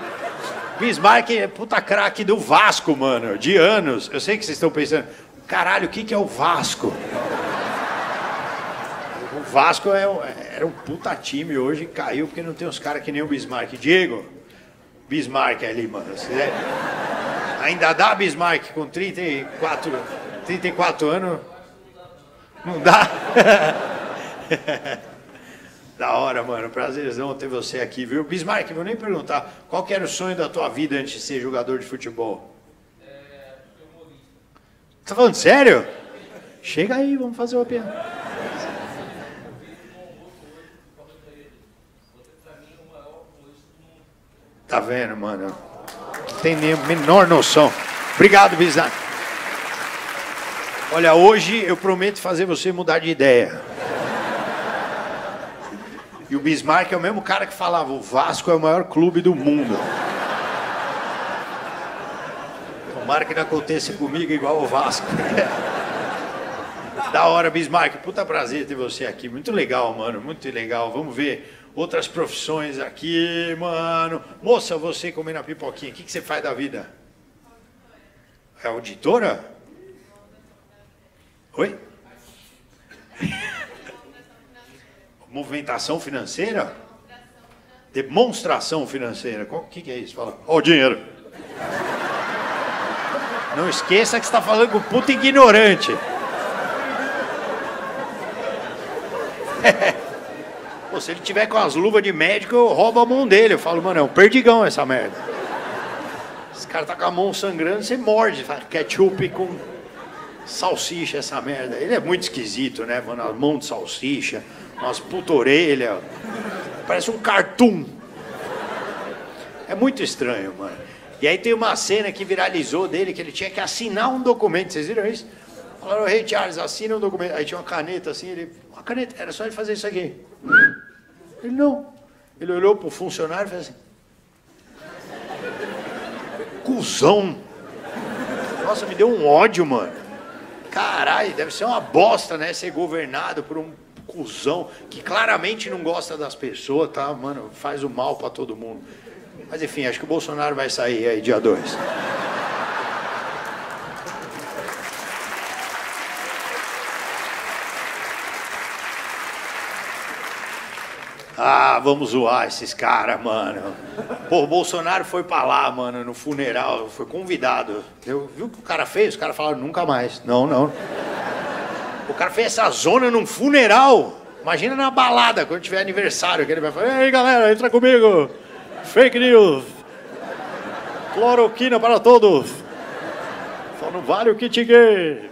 Bismarck é puta craque do Vasco, mano, de anos. Eu sei que vocês estão pensando, caralho, o que, que é o Vasco? O Vasco é, era um puta time hoje, caiu porque não tem uns caras que nem o Bismarck. Diego, Bismarck ali, mano. É... Ainda dá Bismarck com 34, 34 anos? Não dá? Da hora, mano. Prazerzão ter você aqui, viu? Bismarck, vou nem perguntar. Qual que era o sonho da tua vida antes de ser jogador de futebol? Tá falando sério? Chega aí, vamos fazer uma piada. Tá vendo, mano? Não tem nem menor noção. Obrigado, Bismarck. Olha, hoje eu prometo fazer você mudar de ideia. E o Bismarck é o mesmo cara que falava: o Vasco é o maior clube do mundo. Tomara que não aconteça comigo igual o Vasco. da hora, Bismarck. Puta prazer ter você aqui. Muito legal, mano. Muito legal. Vamos ver outras profissões aqui, mano. Moça, você comendo a pipoquinha, o que, que você faz da vida? É auditora? Oi? Movimentação financeira? Demonstração financeira. O que, que é isso? Fala, ó o dinheiro. Não esqueça que está falando com puta ignorante. Pô, se ele tiver com as luvas de médico, eu roubo a mão dele. Eu falo, mano, é um perdigão essa merda. Esse cara tá com a mão sangrando, você morde. Fala, ketchup com salsicha, essa merda. Ele é muito esquisito, né, mano? A mão de salsicha umas puta orelha, parece um cartoon. É muito estranho, mano. E aí tem uma cena que viralizou dele, que ele tinha que assinar um documento, vocês viram isso? Falaram, Rei Charles, assina um documento. Aí tinha uma caneta assim, ele, uma caneta, era só ele fazer isso aqui. Ele não. Ele olhou pro funcionário e fez assim. Cusão. Nossa, me deu um ódio, mano. Caralho, deve ser uma bosta, né? Ser governado por um cuzão, que claramente não gosta das pessoas, tá? Mano, faz o mal para todo mundo. Mas enfim, acho que o Bolsonaro vai sair aí dia 2. Ah, vamos zoar esses caras, mano. Pô, o Bolsonaro foi pra lá, mano, no funeral, foi convidado. Eu, viu o que o cara fez? Os caras falaram, nunca mais. Não, não. O cara fez essa zona num funeral. Imagina na balada, quando tiver aniversário, que ele vai falar, ei galera, entra comigo. Fake news. Cloroquina para todos. Só não vale o kit gay.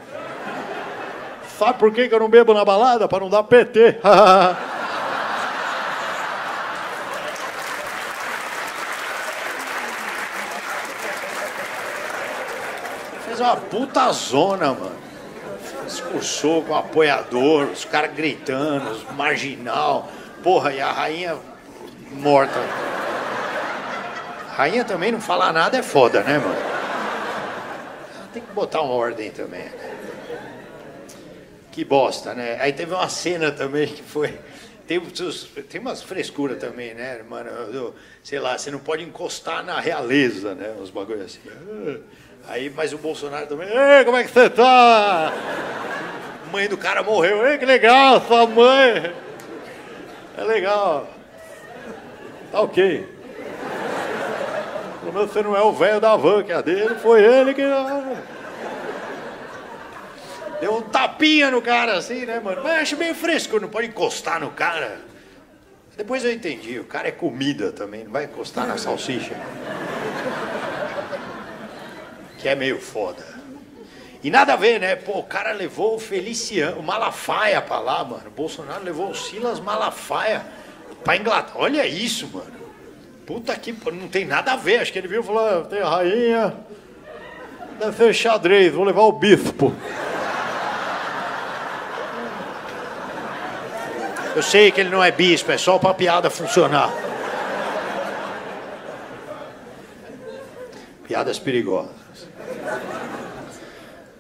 Sabe por que eu não bebo na balada? Para não dar PT. Fez uma puta zona, mano discursou com o apoiador, os caras gritando, os marginal. Porra, e a rainha morta. Rainha também não falar nada é foda, né, mano? Tem que botar uma ordem também. Que bosta, né? Aí teve uma cena também que foi. tem, tem umas frescuras também, né, mano? Sei lá, você não pode encostar na realeza, né? Uns bagulho assim. Aí, mas o Bolsonaro também, Ei, como é que você tá? mãe do cara morreu, Ei, que legal, sua mãe. É legal. Tá ok. Pelo menos você não é o velho da van, que é a dele, foi ele que. Deu um tapinha no cara assim, né, mano? Mas acho meio fresco, não pode encostar no cara. Depois eu entendi, o cara é comida também, não vai encostar na salsicha. Que é meio foda. E nada a ver, né? Pô, o cara levou o Feliciano, o Malafaia pra lá, mano. O Bolsonaro levou o Silas Malafaia pra Inglaterra. Olha isso, mano. Puta que não tem nada a ver. Acho que ele viu e falou: tem a rainha, deve ser xadrez, vou levar o bispo. Eu sei que ele não é bispo, é só pra piada funcionar. Piadas perigosas.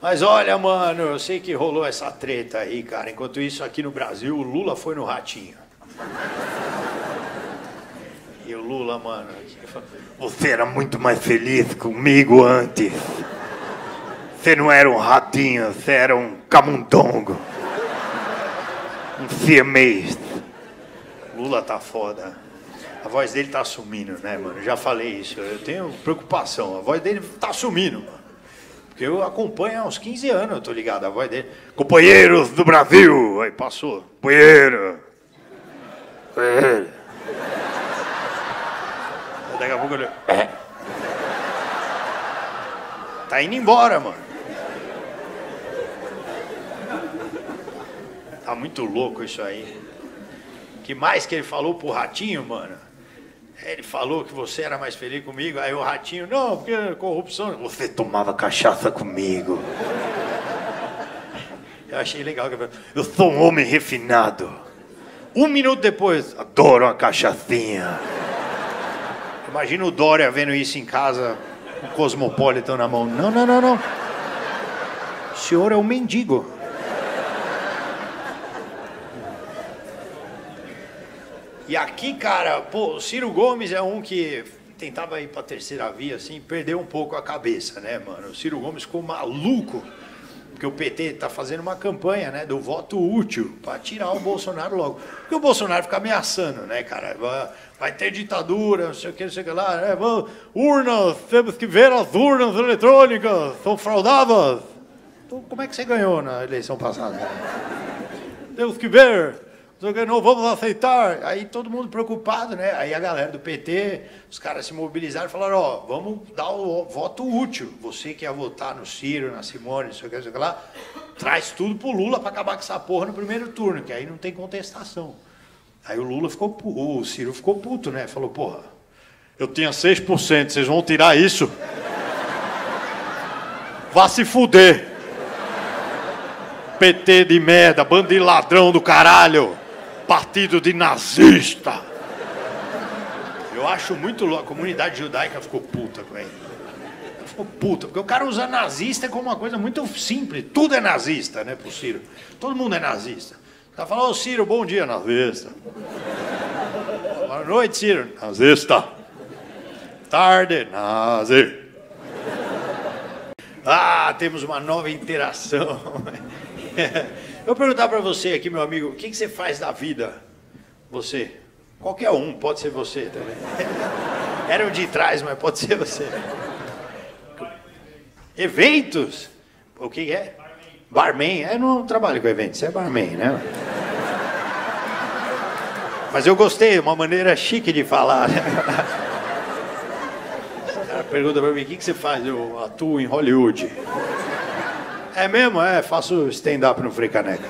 Mas olha, mano, eu sei que rolou essa treta aí, cara. Enquanto isso, aqui no Brasil, o Lula foi no ratinho. E o Lula, mano, você era muito mais feliz comigo antes. Você não era um ratinho, você era um camundongo um siamês. Lula tá foda. A voz dele tá sumindo, né, mano? Já falei isso. Eu tenho preocupação. A voz dele tá sumindo, mano. Porque eu acompanho há uns 15 anos, eu tô ligado. A voz dele. Companheiros do Brasil! Aí passou. Companheiro! Companheiro! Daqui a pouco ele. É. Tá indo embora, mano. Tá muito louco isso aí. que mais que ele falou pro ratinho, mano? Ele falou que você era mais feliz comigo, aí o ratinho, não, porque corrupção. Você tomava cachaça comigo. Eu achei legal. Eu sou um homem refinado. Um minuto depois, adoro uma cachaçinha. Imagina o Dória vendo isso em casa, o Cosmopolitan na mão. Não, não, não, não. O senhor é um mendigo. E aqui, cara, pô, o Ciro Gomes é um que tentava ir pra terceira via, assim, perdeu um pouco a cabeça, né, mano? O Ciro Gomes ficou maluco, porque o PT tá fazendo uma campanha, né, do voto útil, para tirar o Bolsonaro logo. Porque o Bolsonaro fica ameaçando, né, cara? Vai, ter ditadura, não sei o que, não sei o que lá, né? Urnas, temos que ver as urnas eletrônicas, são fraudadas. Então, como é que você ganhou na eleição passada? Temos que ver não vamos aceitar. Aí todo mundo preocupado, né? Aí a galera do PT, os caras se mobilizaram e falaram, ó, vamos dar o voto útil. Você que ia votar no Ciro, na Simone, não sei o que, não sei o que lá, traz tudo pro Lula para acabar com essa porra no primeiro turno, que aí não tem contestação. Aí o Lula ficou, o Ciro ficou puto, né? Falou, porra, eu tinha 6%, vocês vão tirar isso? Vá se fuder. PT de merda, bando de ladrão do caralho partido de nazista. Eu acho muito louco. A comunidade judaica ficou puta com ele. Ficou puta, porque o cara usa nazista como uma coisa muito simples. Tudo é nazista, né, pro Ciro? Todo mundo é nazista. O cara fala, ô Ciro, bom dia, nazista. Boa noite, Ciro. Nazista. Tarde, nazi. Ah, temos uma nova interação. Eu vou perguntar para você aqui, meu amigo, o que, que você faz da vida? Você. Qualquer um, pode ser você também. Era o de trás, mas pode ser você. Eventos? O que é? Barman. Eu não trabalho com eventos, você é barman, né? Mas eu gostei, uma maneira chique de falar. Pergunta para mim, o que, que você faz? Eu atuo em Hollywood. É mesmo? É, faço stand-up no Frei Caneca.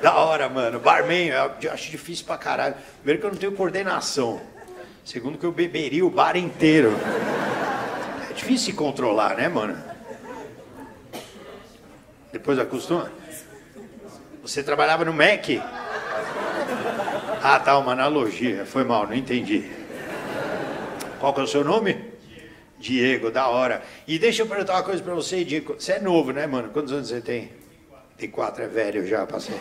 Da hora, mano. Barman, eu acho difícil pra caralho. Primeiro que eu não tenho coordenação. Segundo que eu beberia o bar inteiro. É difícil se controlar, né, mano? Depois acostuma. Você trabalhava no Mac? Ah, tá, uma analogia. Foi mal, não entendi. Qual que é o seu nome? Diego, da hora. E deixa eu perguntar uma coisa pra você, Diego. Você é novo, né, mano? Quantos anos você tem? Tem quatro, é velho já, passei.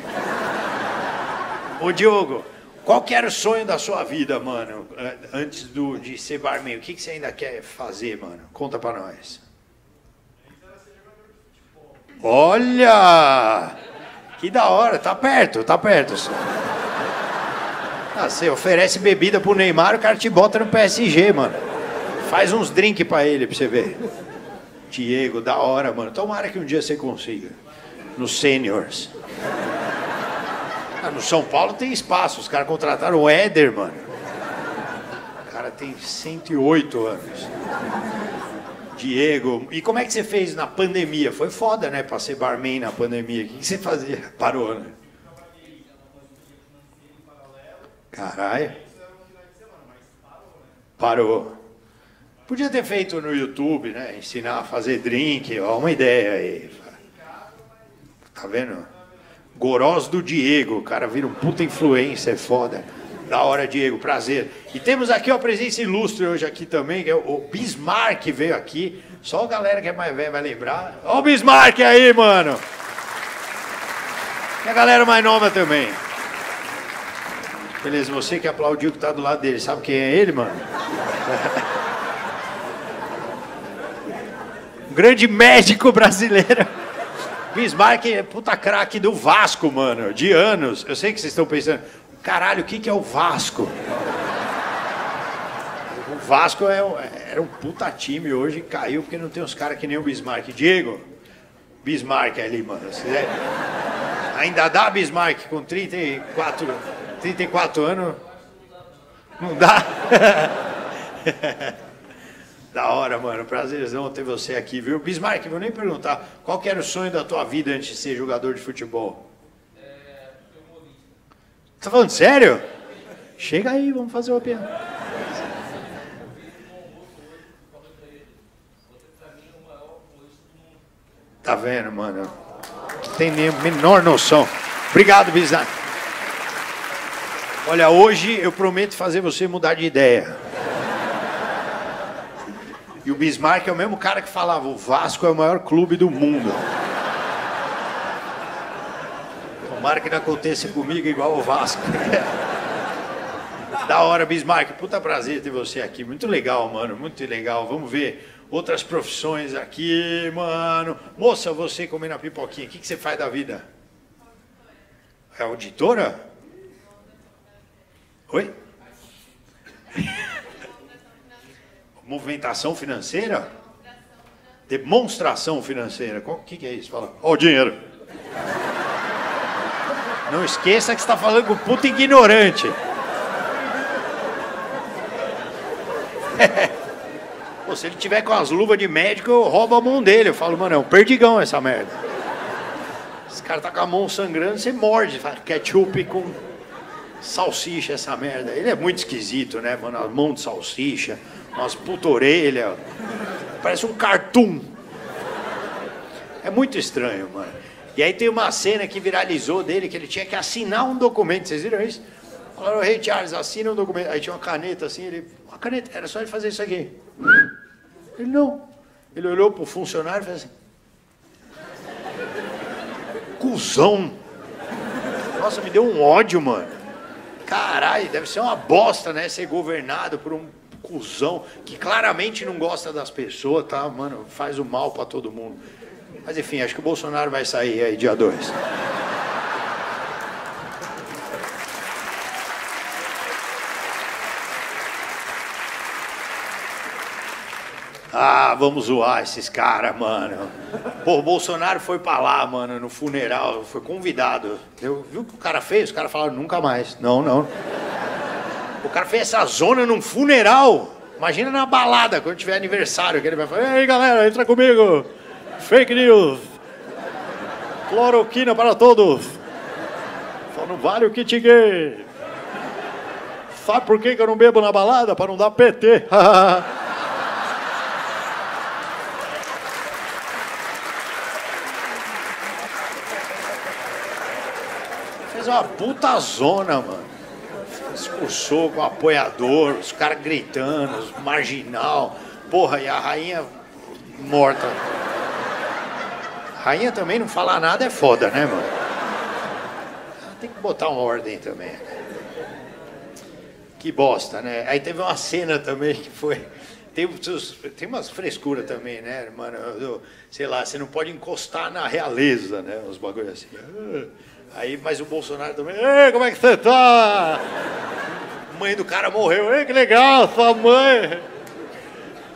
Ô Diogo, qual que era o sonho da sua vida, mano? Antes do, de ser barman, o que, que você ainda quer fazer, mano? Conta pra nós. Olha! Que da hora, tá perto, tá perto. Ah, você oferece bebida pro Neymar, o cara te bota no PSG, mano. Faz uns drinks pra ele, pra você ver. Diego, da hora, mano. Tomara que um dia você consiga. Nos seniors. Ah, no São Paulo tem espaço. Os caras contrataram o Éder, mano. O cara tem 108 anos. Diego, e como é que você fez na pandemia? Foi foda, né, pra ser barman na pandemia. O que você fazia? Parou, né? Caralho. Parou. Podia ter feito no YouTube, né? Ensinar a fazer drink, ó, uma ideia aí. Tá vendo? Gorós do Diego, o cara vira um puta influência, é foda. Da hora, Diego, prazer. E temos aqui uma presença ilustre hoje aqui também, que é o Bismarck veio aqui. Só a galera que é mais velha vai lembrar. Ó o Bismarck aí, mano. E a galera mais nova também. Beleza, você que aplaudiu que tá do lado dele, sabe quem é ele, mano? grande médico brasileiro. Bismarck é puta craque do Vasco, mano, de anos. Eu sei que vocês estão pensando, Caralho, o que, que é o Vasco? O Vasco é, era um puta time hoje, caiu porque não tem uns caras que nem o Bismarck. Diego, Bismarck ali, mano. É... Ainda dá Bismarck com 34, 34 anos? Não dá? da hora, mano. Prazerzão ter você aqui, viu? Bismarck, vou nem perguntar, qual que era o sonho da tua vida antes de ser jogador de futebol? Tá falando sério? Chega aí, vamos fazer uma piada. Tá vendo, mano? Tem nem menor noção. Obrigado, Bisnac. Olha, hoje eu prometo fazer você mudar de ideia. E o Bismarck é o mesmo cara que falava: o Vasco é o maior clube do mundo. Tomara que não aconteça comigo igual o Vasco. da hora, Bismarck. Puta prazer ter você aqui. Muito legal, mano. Muito legal. Vamos ver outras profissões aqui, mano. Moça, você comendo a pipoquinha, o que, que você faz da vida? É auditora? Oi? Movimentação financeira? Demonstração financeira. O que, que é isso? Fala. Ó, o dinheiro. Não esqueça que está falando com puta ignorante. Pô, se ele tiver com as luvas de médico, eu roubo a mão dele. Eu falo, mano, é um perdigão essa merda. Esse cara tá com a mão sangrando, você morde. Fala, ketchup com salsicha, essa merda. Ele é muito esquisito, né, mano? A mão de salsicha, umas puta orelha. Parece um cartoon. É muito estranho, mano. E aí tem uma cena que viralizou dele, que ele tinha que assinar um documento. Vocês viram isso? Falaram, rei Charles, assina um documento. Aí tinha uma caneta assim, ele. Uma caneta, era só ele fazer isso aqui. Ele não. Ele olhou pro funcionário e fez assim. Cusão. Nossa, me deu um ódio, mano. Caralho, deve ser uma bosta, né? Ser governado por um cuzão que claramente não gosta das pessoas, tá? Mano, faz o mal para todo mundo. Mas enfim, acho que o Bolsonaro vai sair aí dia 2. Ah, vamos zoar esses caras, mano. Pô, o Bolsonaro foi pra lá, mano, no funeral, foi convidado. Eu, viu o que o cara fez? Os caras falaram, nunca mais. Não, não. O cara fez essa zona num funeral. Imagina na balada, quando tiver aniversário, que ele vai falar, ei galera, entra comigo. Fake news. Cloroquina para todos. Só não vale o kit gay. Sabe por que eu não bebo na balada? Para não dar PT. Fez uma puta zona, mano. Discursou com apoiador, os caras gritando, os marginal. Porra, e a rainha morta. Rainha também não falar nada é foda, né, mano? tem que botar uma ordem também. Que bosta, né? Aí teve uma cena também que foi. Tem, tem umas frescuras também, né, mano? Sei lá, você não pode encostar na realeza, né? Uns bagulhos assim. Aí, mas o Bolsonaro também. Ei, como é que você tá? Mãe do cara morreu. Ei, que legal, sua mãe.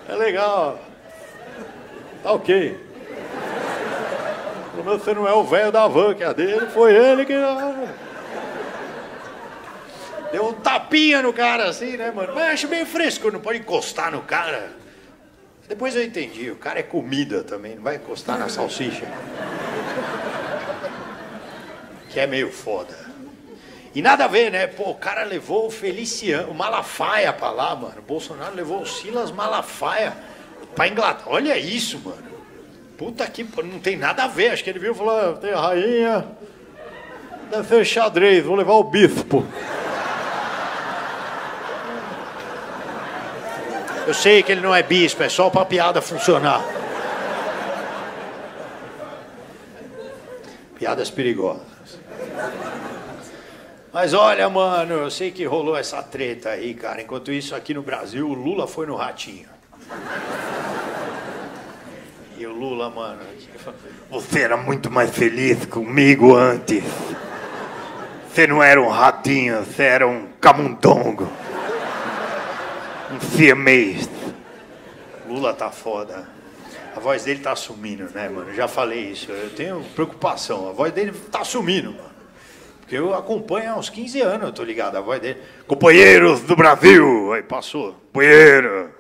É legal. Tá ok. Pelo menos você não é o velho da van, que é a dele, foi ele que. Deu um tapinha no cara assim, né, mano? Mas acho meio fresco, não pode encostar no cara. Depois eu entendi, o cara é comida também, não vai encostar na salsicha. Que é meio foda. E nada a ver, né? Pô, o cara levou o Feliciano, o Malafaia pra lá, mano. O Bolsonaro levou o Silas Malafaia pra Inglaterra. Olha isso, mano. Puta que não tem nada a ver. Acho que ele viu e falou: ah, tem a rainha, deve ser xadrez, vou levar o bispo. Eu sei que ele não é bispo, é só pra piada funcionar. Piadas perigosas. Mas olha, mano, eu sei que rolou essa treta aí, cara. Enquanto isso, aqui no Brasil, o Lula foi no ratinho. E o Lula, mano, você era muito mais feliz comigo antes. Você não era um ratinho, você era um camundongo um siamês. Lula tá foda. A voz dele tá sumindo, né, mano? Já falei isso. Eu tenho preocupação. A voz dele tá sumindo, mano. Porque eu acompanho há uns 15 anos, eu tô ligado. A voz dele. Companheiros do Brasil! Aí passou. Companheiro!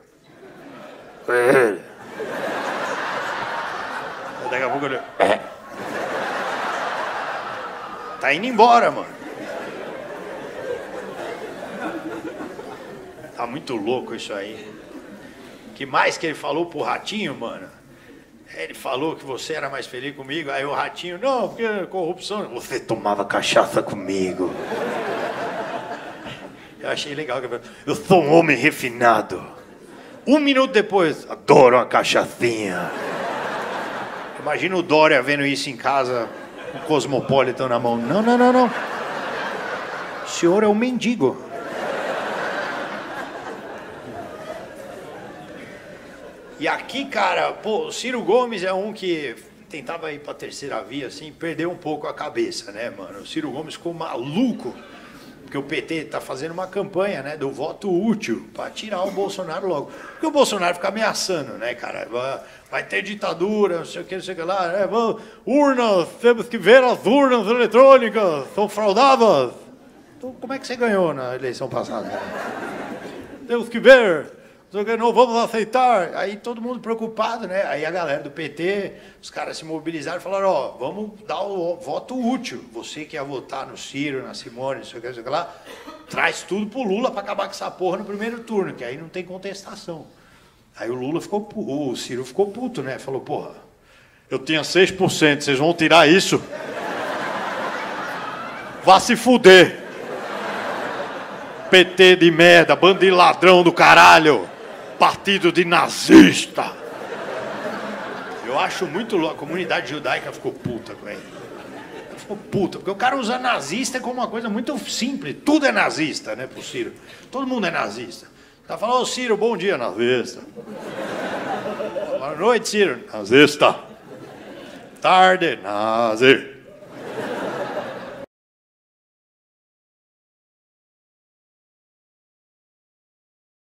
Companheiro! Daqui a pouco ele. Tá indo embora, mano. Tá muito louco isso aí. que mais que ele falou pro ratinho, mano? Ele falou que você era mais feliz comigo, aí o ratinho, não, porque corrupção. Você tomava cachaça comigo. Eu achei legal. Eu sou um homem refinado. Um minuto depois, adoro uma cachaçinha. Imagina o Dória vendo isso em casa, o Cosmopolitan na mão. Não, não, não, não. O senhor é um mendigo. E aqui, cara, pô, o Ciro Gomes é um que tentava ir para a terceira via, assim, perdeu um pouco a cabeça, né, mano? O Ciro Gomes ficou maluco, porque o PT tá fazendo uma campanha, né, do voto útil, para tirar o Bolsonaro logo. Porque o Bolsonaro fica ameaçando, né, cara? Vai, vai ter ditadura, não sei o que, não sei o que lá, né? Vamos, urnas, temos que ver as urnas eletrônicas, são fraudadas. Então, como é que você ganhou na eleição passada? Temos que ver não vamos aceitar. Aí todo mundo preocupado, né? Aí a galera do PT, os caras se mobilizaram e falaram, ó, vamos dar o voto útil. Você que ia votar no Ciro, na Simone, não sei o que, não sei o que lá, traz tudo pro Lula para acabar com essa porra no primeiro turno, que aí não tem contestação. Aí o Lula ficou, o Ciro ficou puto, né? Falou, porra, eu tinha 6%, vocês vão tirar isso? Vá se fuder. PT de merda, bando de ladrão do caralho partido de nazista. Eu acho muito louco. A comunidade judaica ficou puta com ele. Ficou puta, porque o cara usa nazista como uma coisa muito simples. Tudo é nazista, né, pro Ciro? Todo mundo é nazista. Tá falando, ô Ciro, bom dia, nazista. Boa noite, Ciro. Nazista. Tarde, nazi.